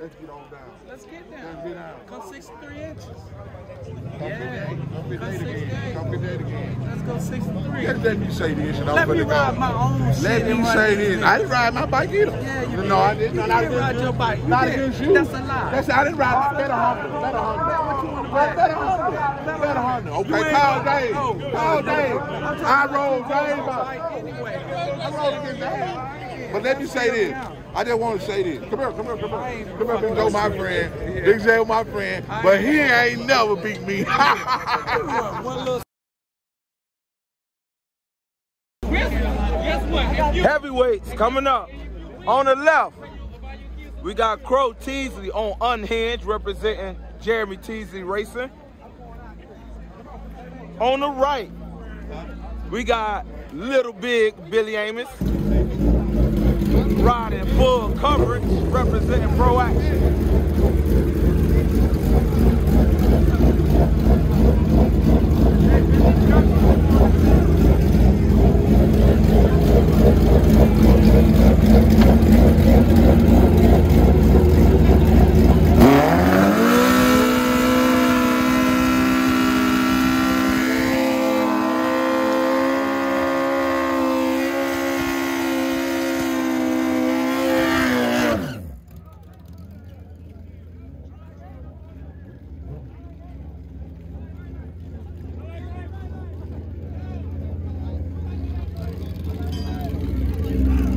Let's get on down. Let's get down. Let's get down. Come 63 inches. Come Yeah. Come get again. 68. Come get that again. Let's go 63. Just let me say this and Let me ride go. my own shit. Let me say this. I didn't ride my bike either. Yeah, you no, did. I didn't. You Not did against ride you. your bike. You Not did. against you. That's a lie. That's I didn't ride. Better Honda. Better Honda. Better Honda. Better Honda. Okay, Kyle Dave. Kyle Dave. I rode Dave. own out. bike Anyway. I rode against Dave. But let me say this. I just want to say this. Come here, come here, come here. Come here, Big Joe, my friend. Big Joe, my friend. But he ain't never beat me. <laughs> Heavyweights coming up. On the left, we got Crow Teasley on Unhinged representing Jeremy Teasley Racing. On the right, we got Little Big Billy Amos riding full coverage representing Pro Action.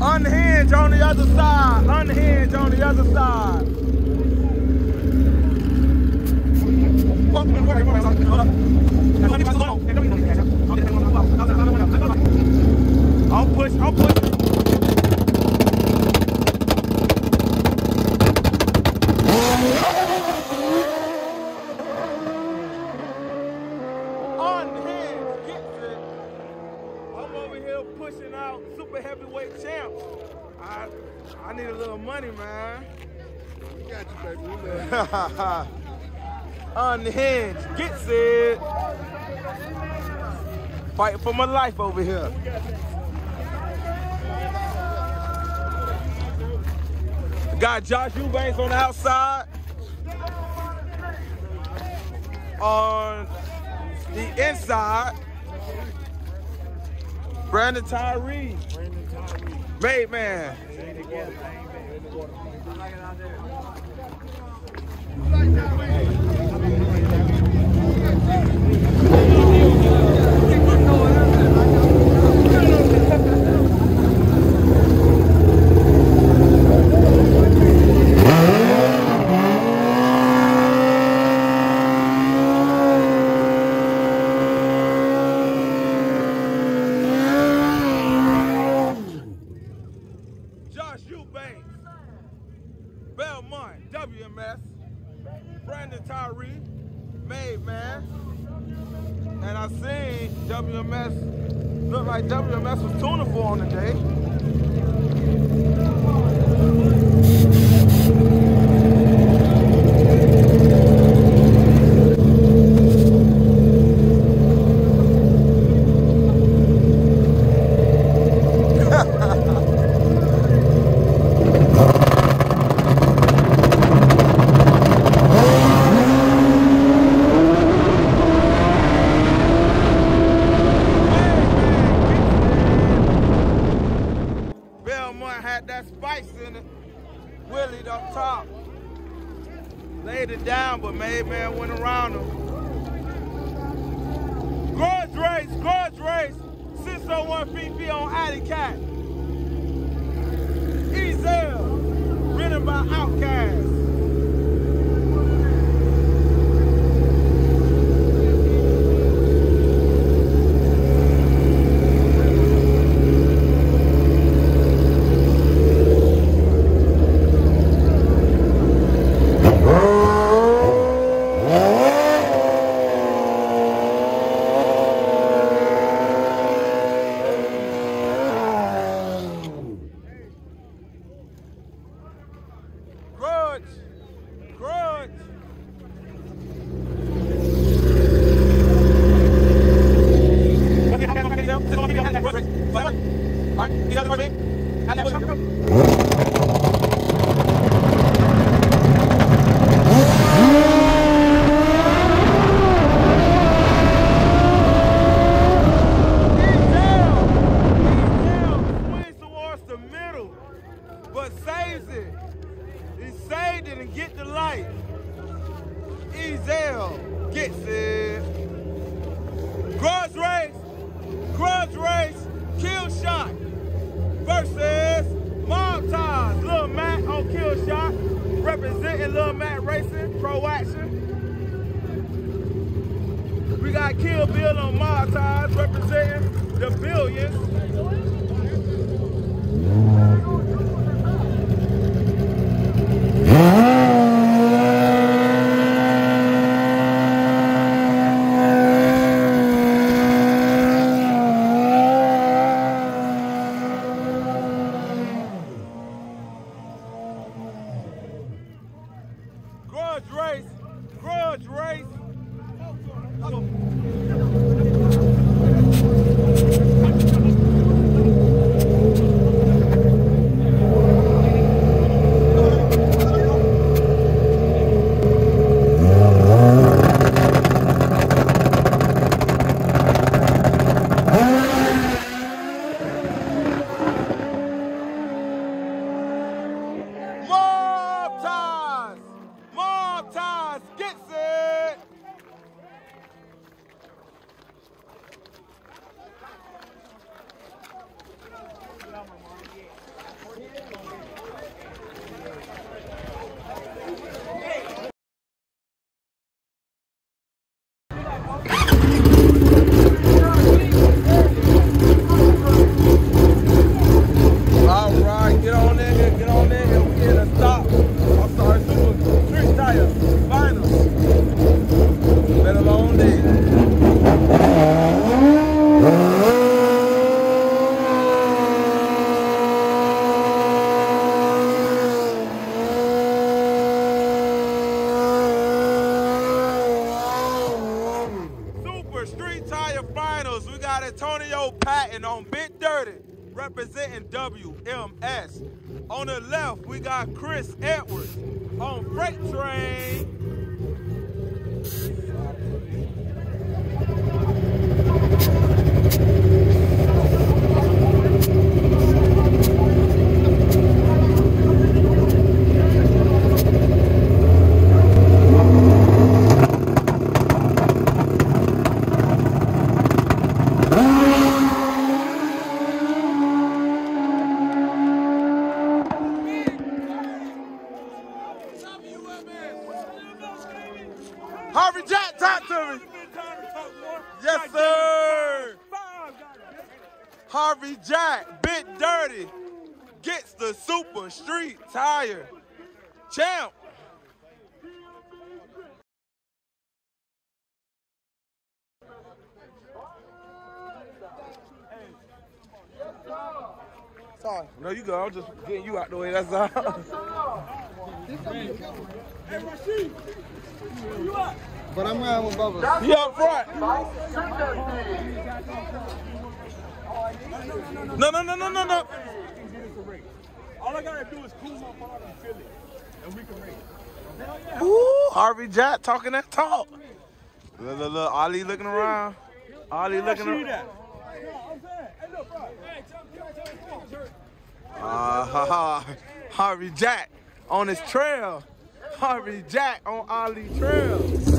Unhinged on the other side. Unhinged on the other side. I'm push, I'm pushing. Unhinged gets it. I'm over here pushing out super heavyweight champs. I I need a little money, man. We got you, baby. We love you. Uh-huh. Unhinged gets it. Fighting for my life over here. Got Josh Eubanks on the outside. On the inside, Brandon Tyree. Brandon Tyree. Made man. Josh Eubanks, Belmont, WMS, Brandon Tyree, Made Man, and I seen WMS, look like WMS was tuning for on the I'm just getting you out the way, that's all. Hey, you up? But I'm riding with Bubba. He up front. No, no, no, no, no, no. All I gotta do is cool my and feel it. And we can race. Ooh, Harvey Jack talking that talk. Look, look, look. Ali looking around. Ali looking around. Uh, ha, ha, Harvey Jack on his trail. Harvey Jack on Ollie Trail.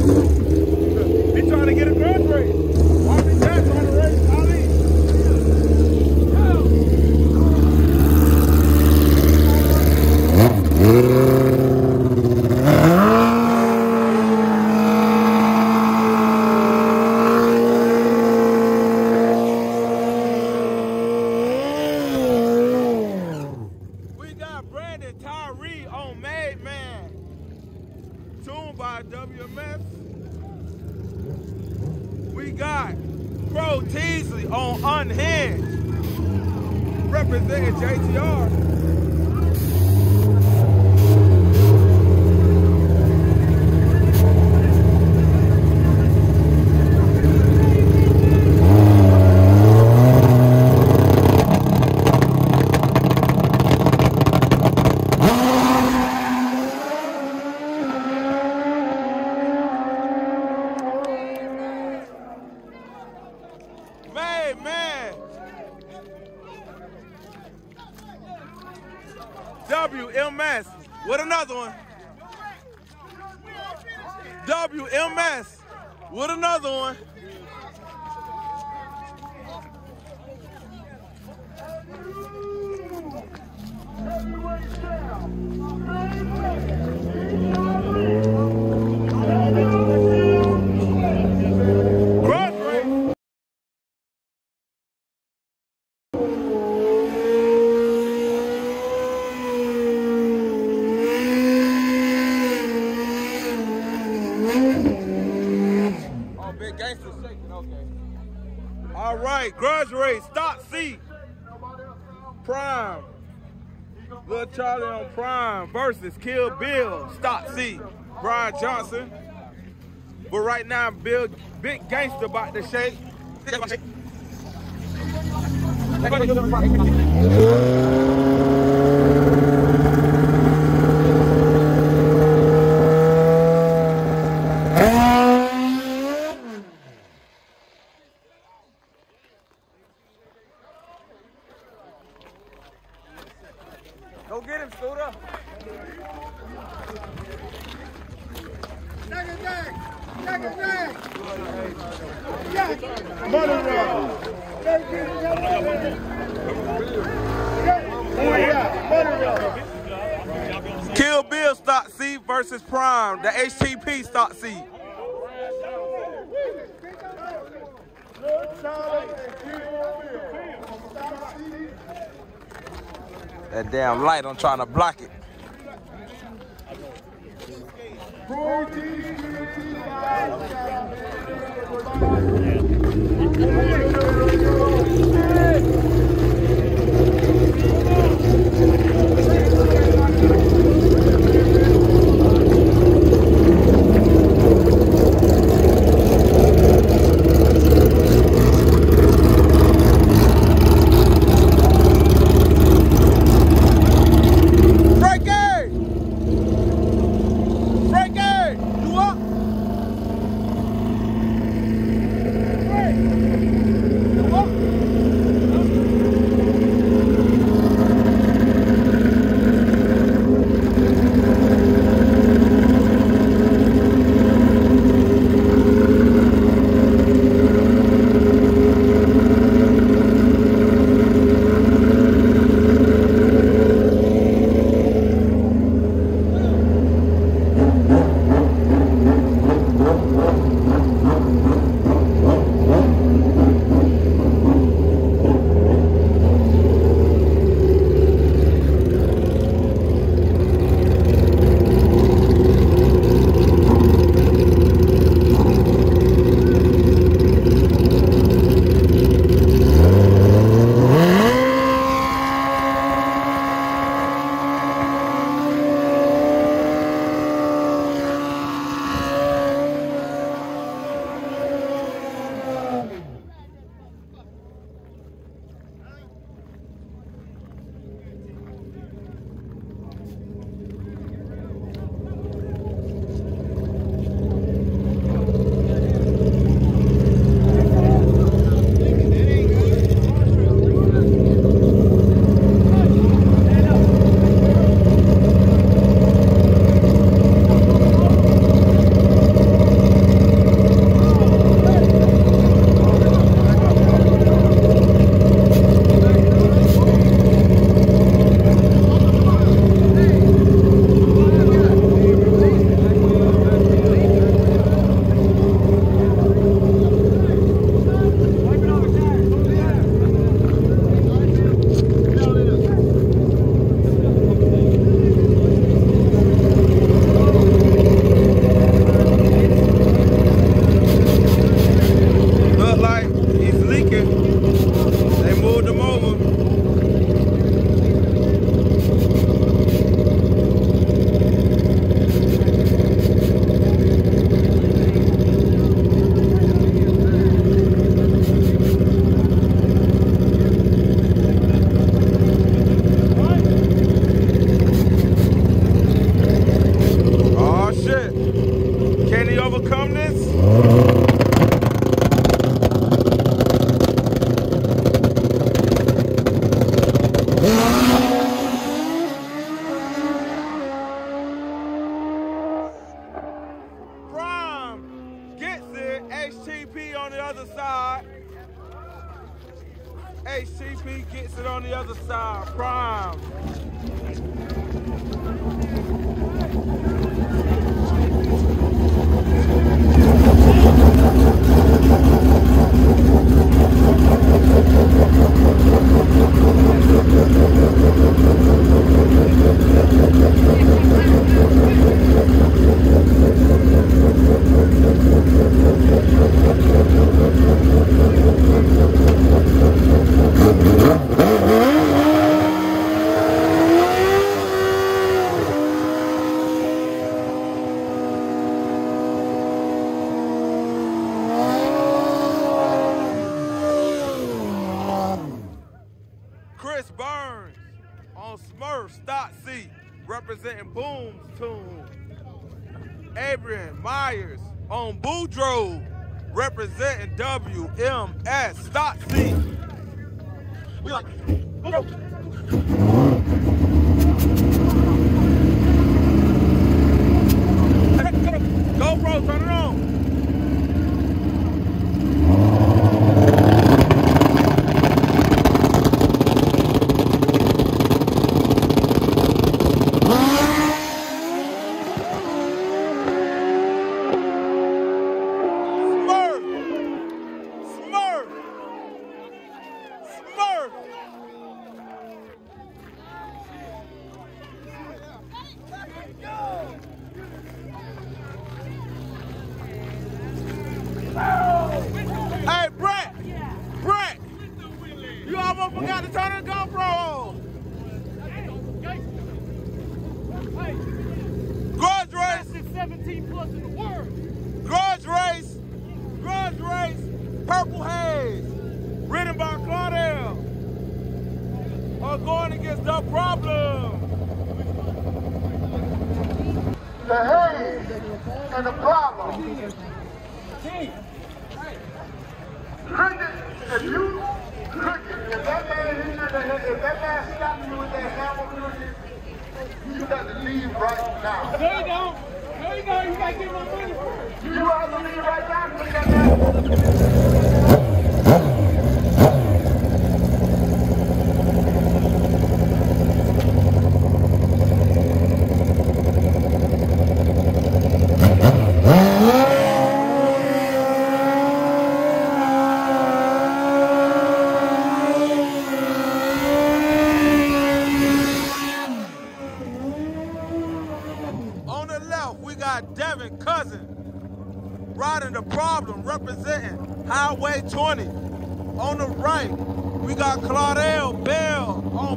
Big gangster shaking. Okay. All right, grudge race, stock seat. Prime. Little Charlie on Prime versus Kill Bill, stock seat. Brian Johnson. But right now, Bill, big gangster about to shake. Go get him, Scooter. Kill Bill stock seat versus Prime, the HTP stock seat. That damn light, I'm trying to block it. Frankie!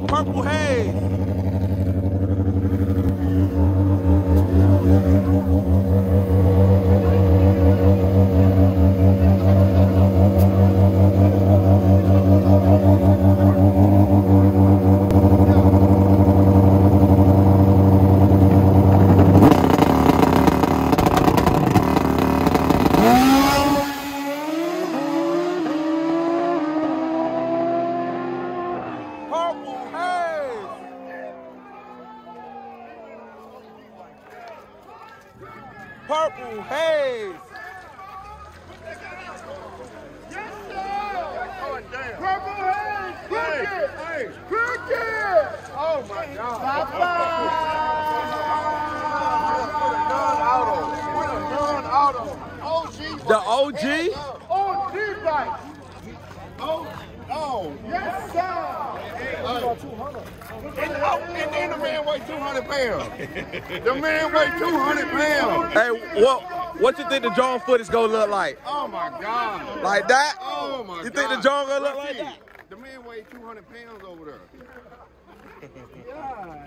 Banco Rei! Hey!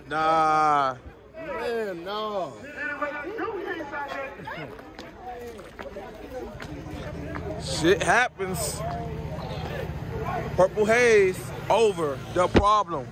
nah. Man, no. Shit happens. Purple haze over the problem.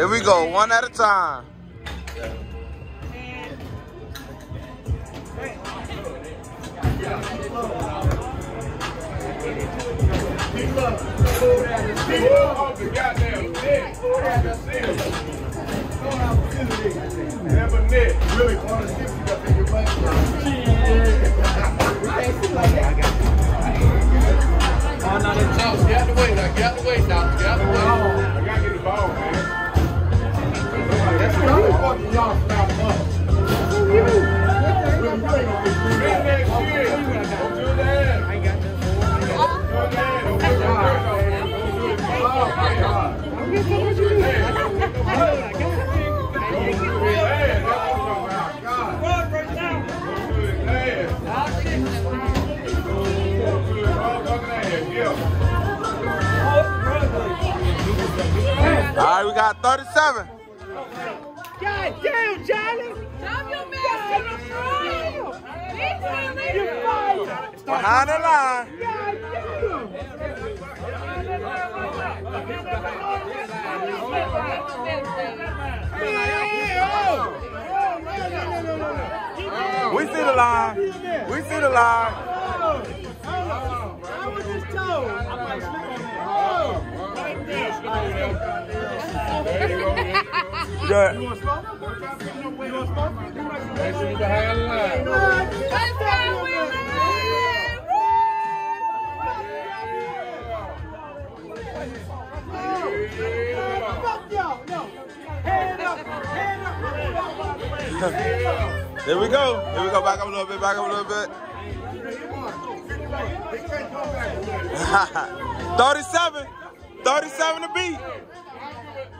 Here we go, one at a time. Never net. Really, on the six, you got to take your money. Oh, no, they Now, get out the way, now, get out the way, now, get out the way. I gotta get the ball, man. I'm. All right, we got 37. God damn, Johnny! Behind the line! We see the line. We see the line. I was just told. Oh, right there. Yeah. All right, we got 37. God damn, Charlie! Stop! You fired! Behind the line. We see the. We see the line. I was just told. Yeah. Fuck y'all! No! Hand up! Hand up! Here we go. Here we go. Back up a little bit. Back up a little bit. <laughs> 37. 37 to beat.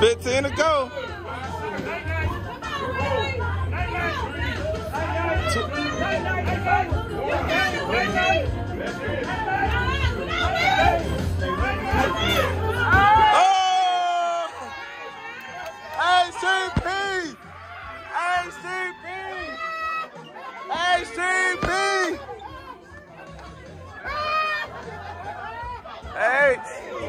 Fifteen to go. Oh! ACP! ACP! ACP!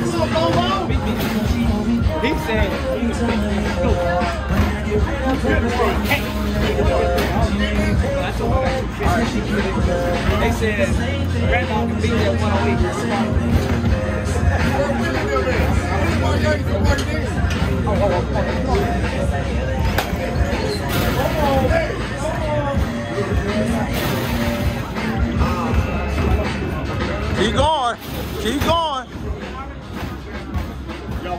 He said he They said Grandma can be there 108. Keep going. Keep going. You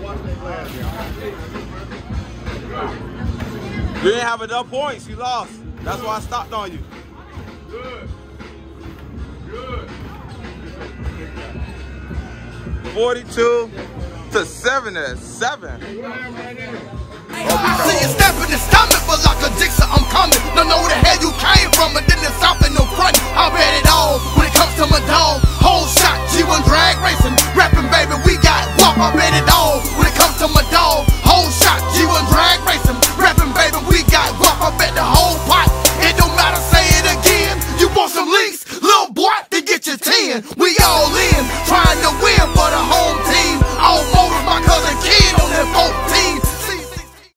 didn't have enough points. You lost. That's why I stopped on you. Good. Good. 42 to 77. See you step in the stomach, but like a jigsaw, I'm coming. Don't know where the hell you came from, but didn't stop in no front. I read it all when it comes to my dog. Whole shot, G1 drag racing. Rapping, baby, we got wop. I read it all when it comes to my dog. Whole shot, G1 drag racing. Rapping, baby, we got wop. I bet the whole pot. It don't matter, say it again. You want some leaks, little boy, then get your 10. We all in, trying to win for the home team. All motive, my cousin kid on that 14.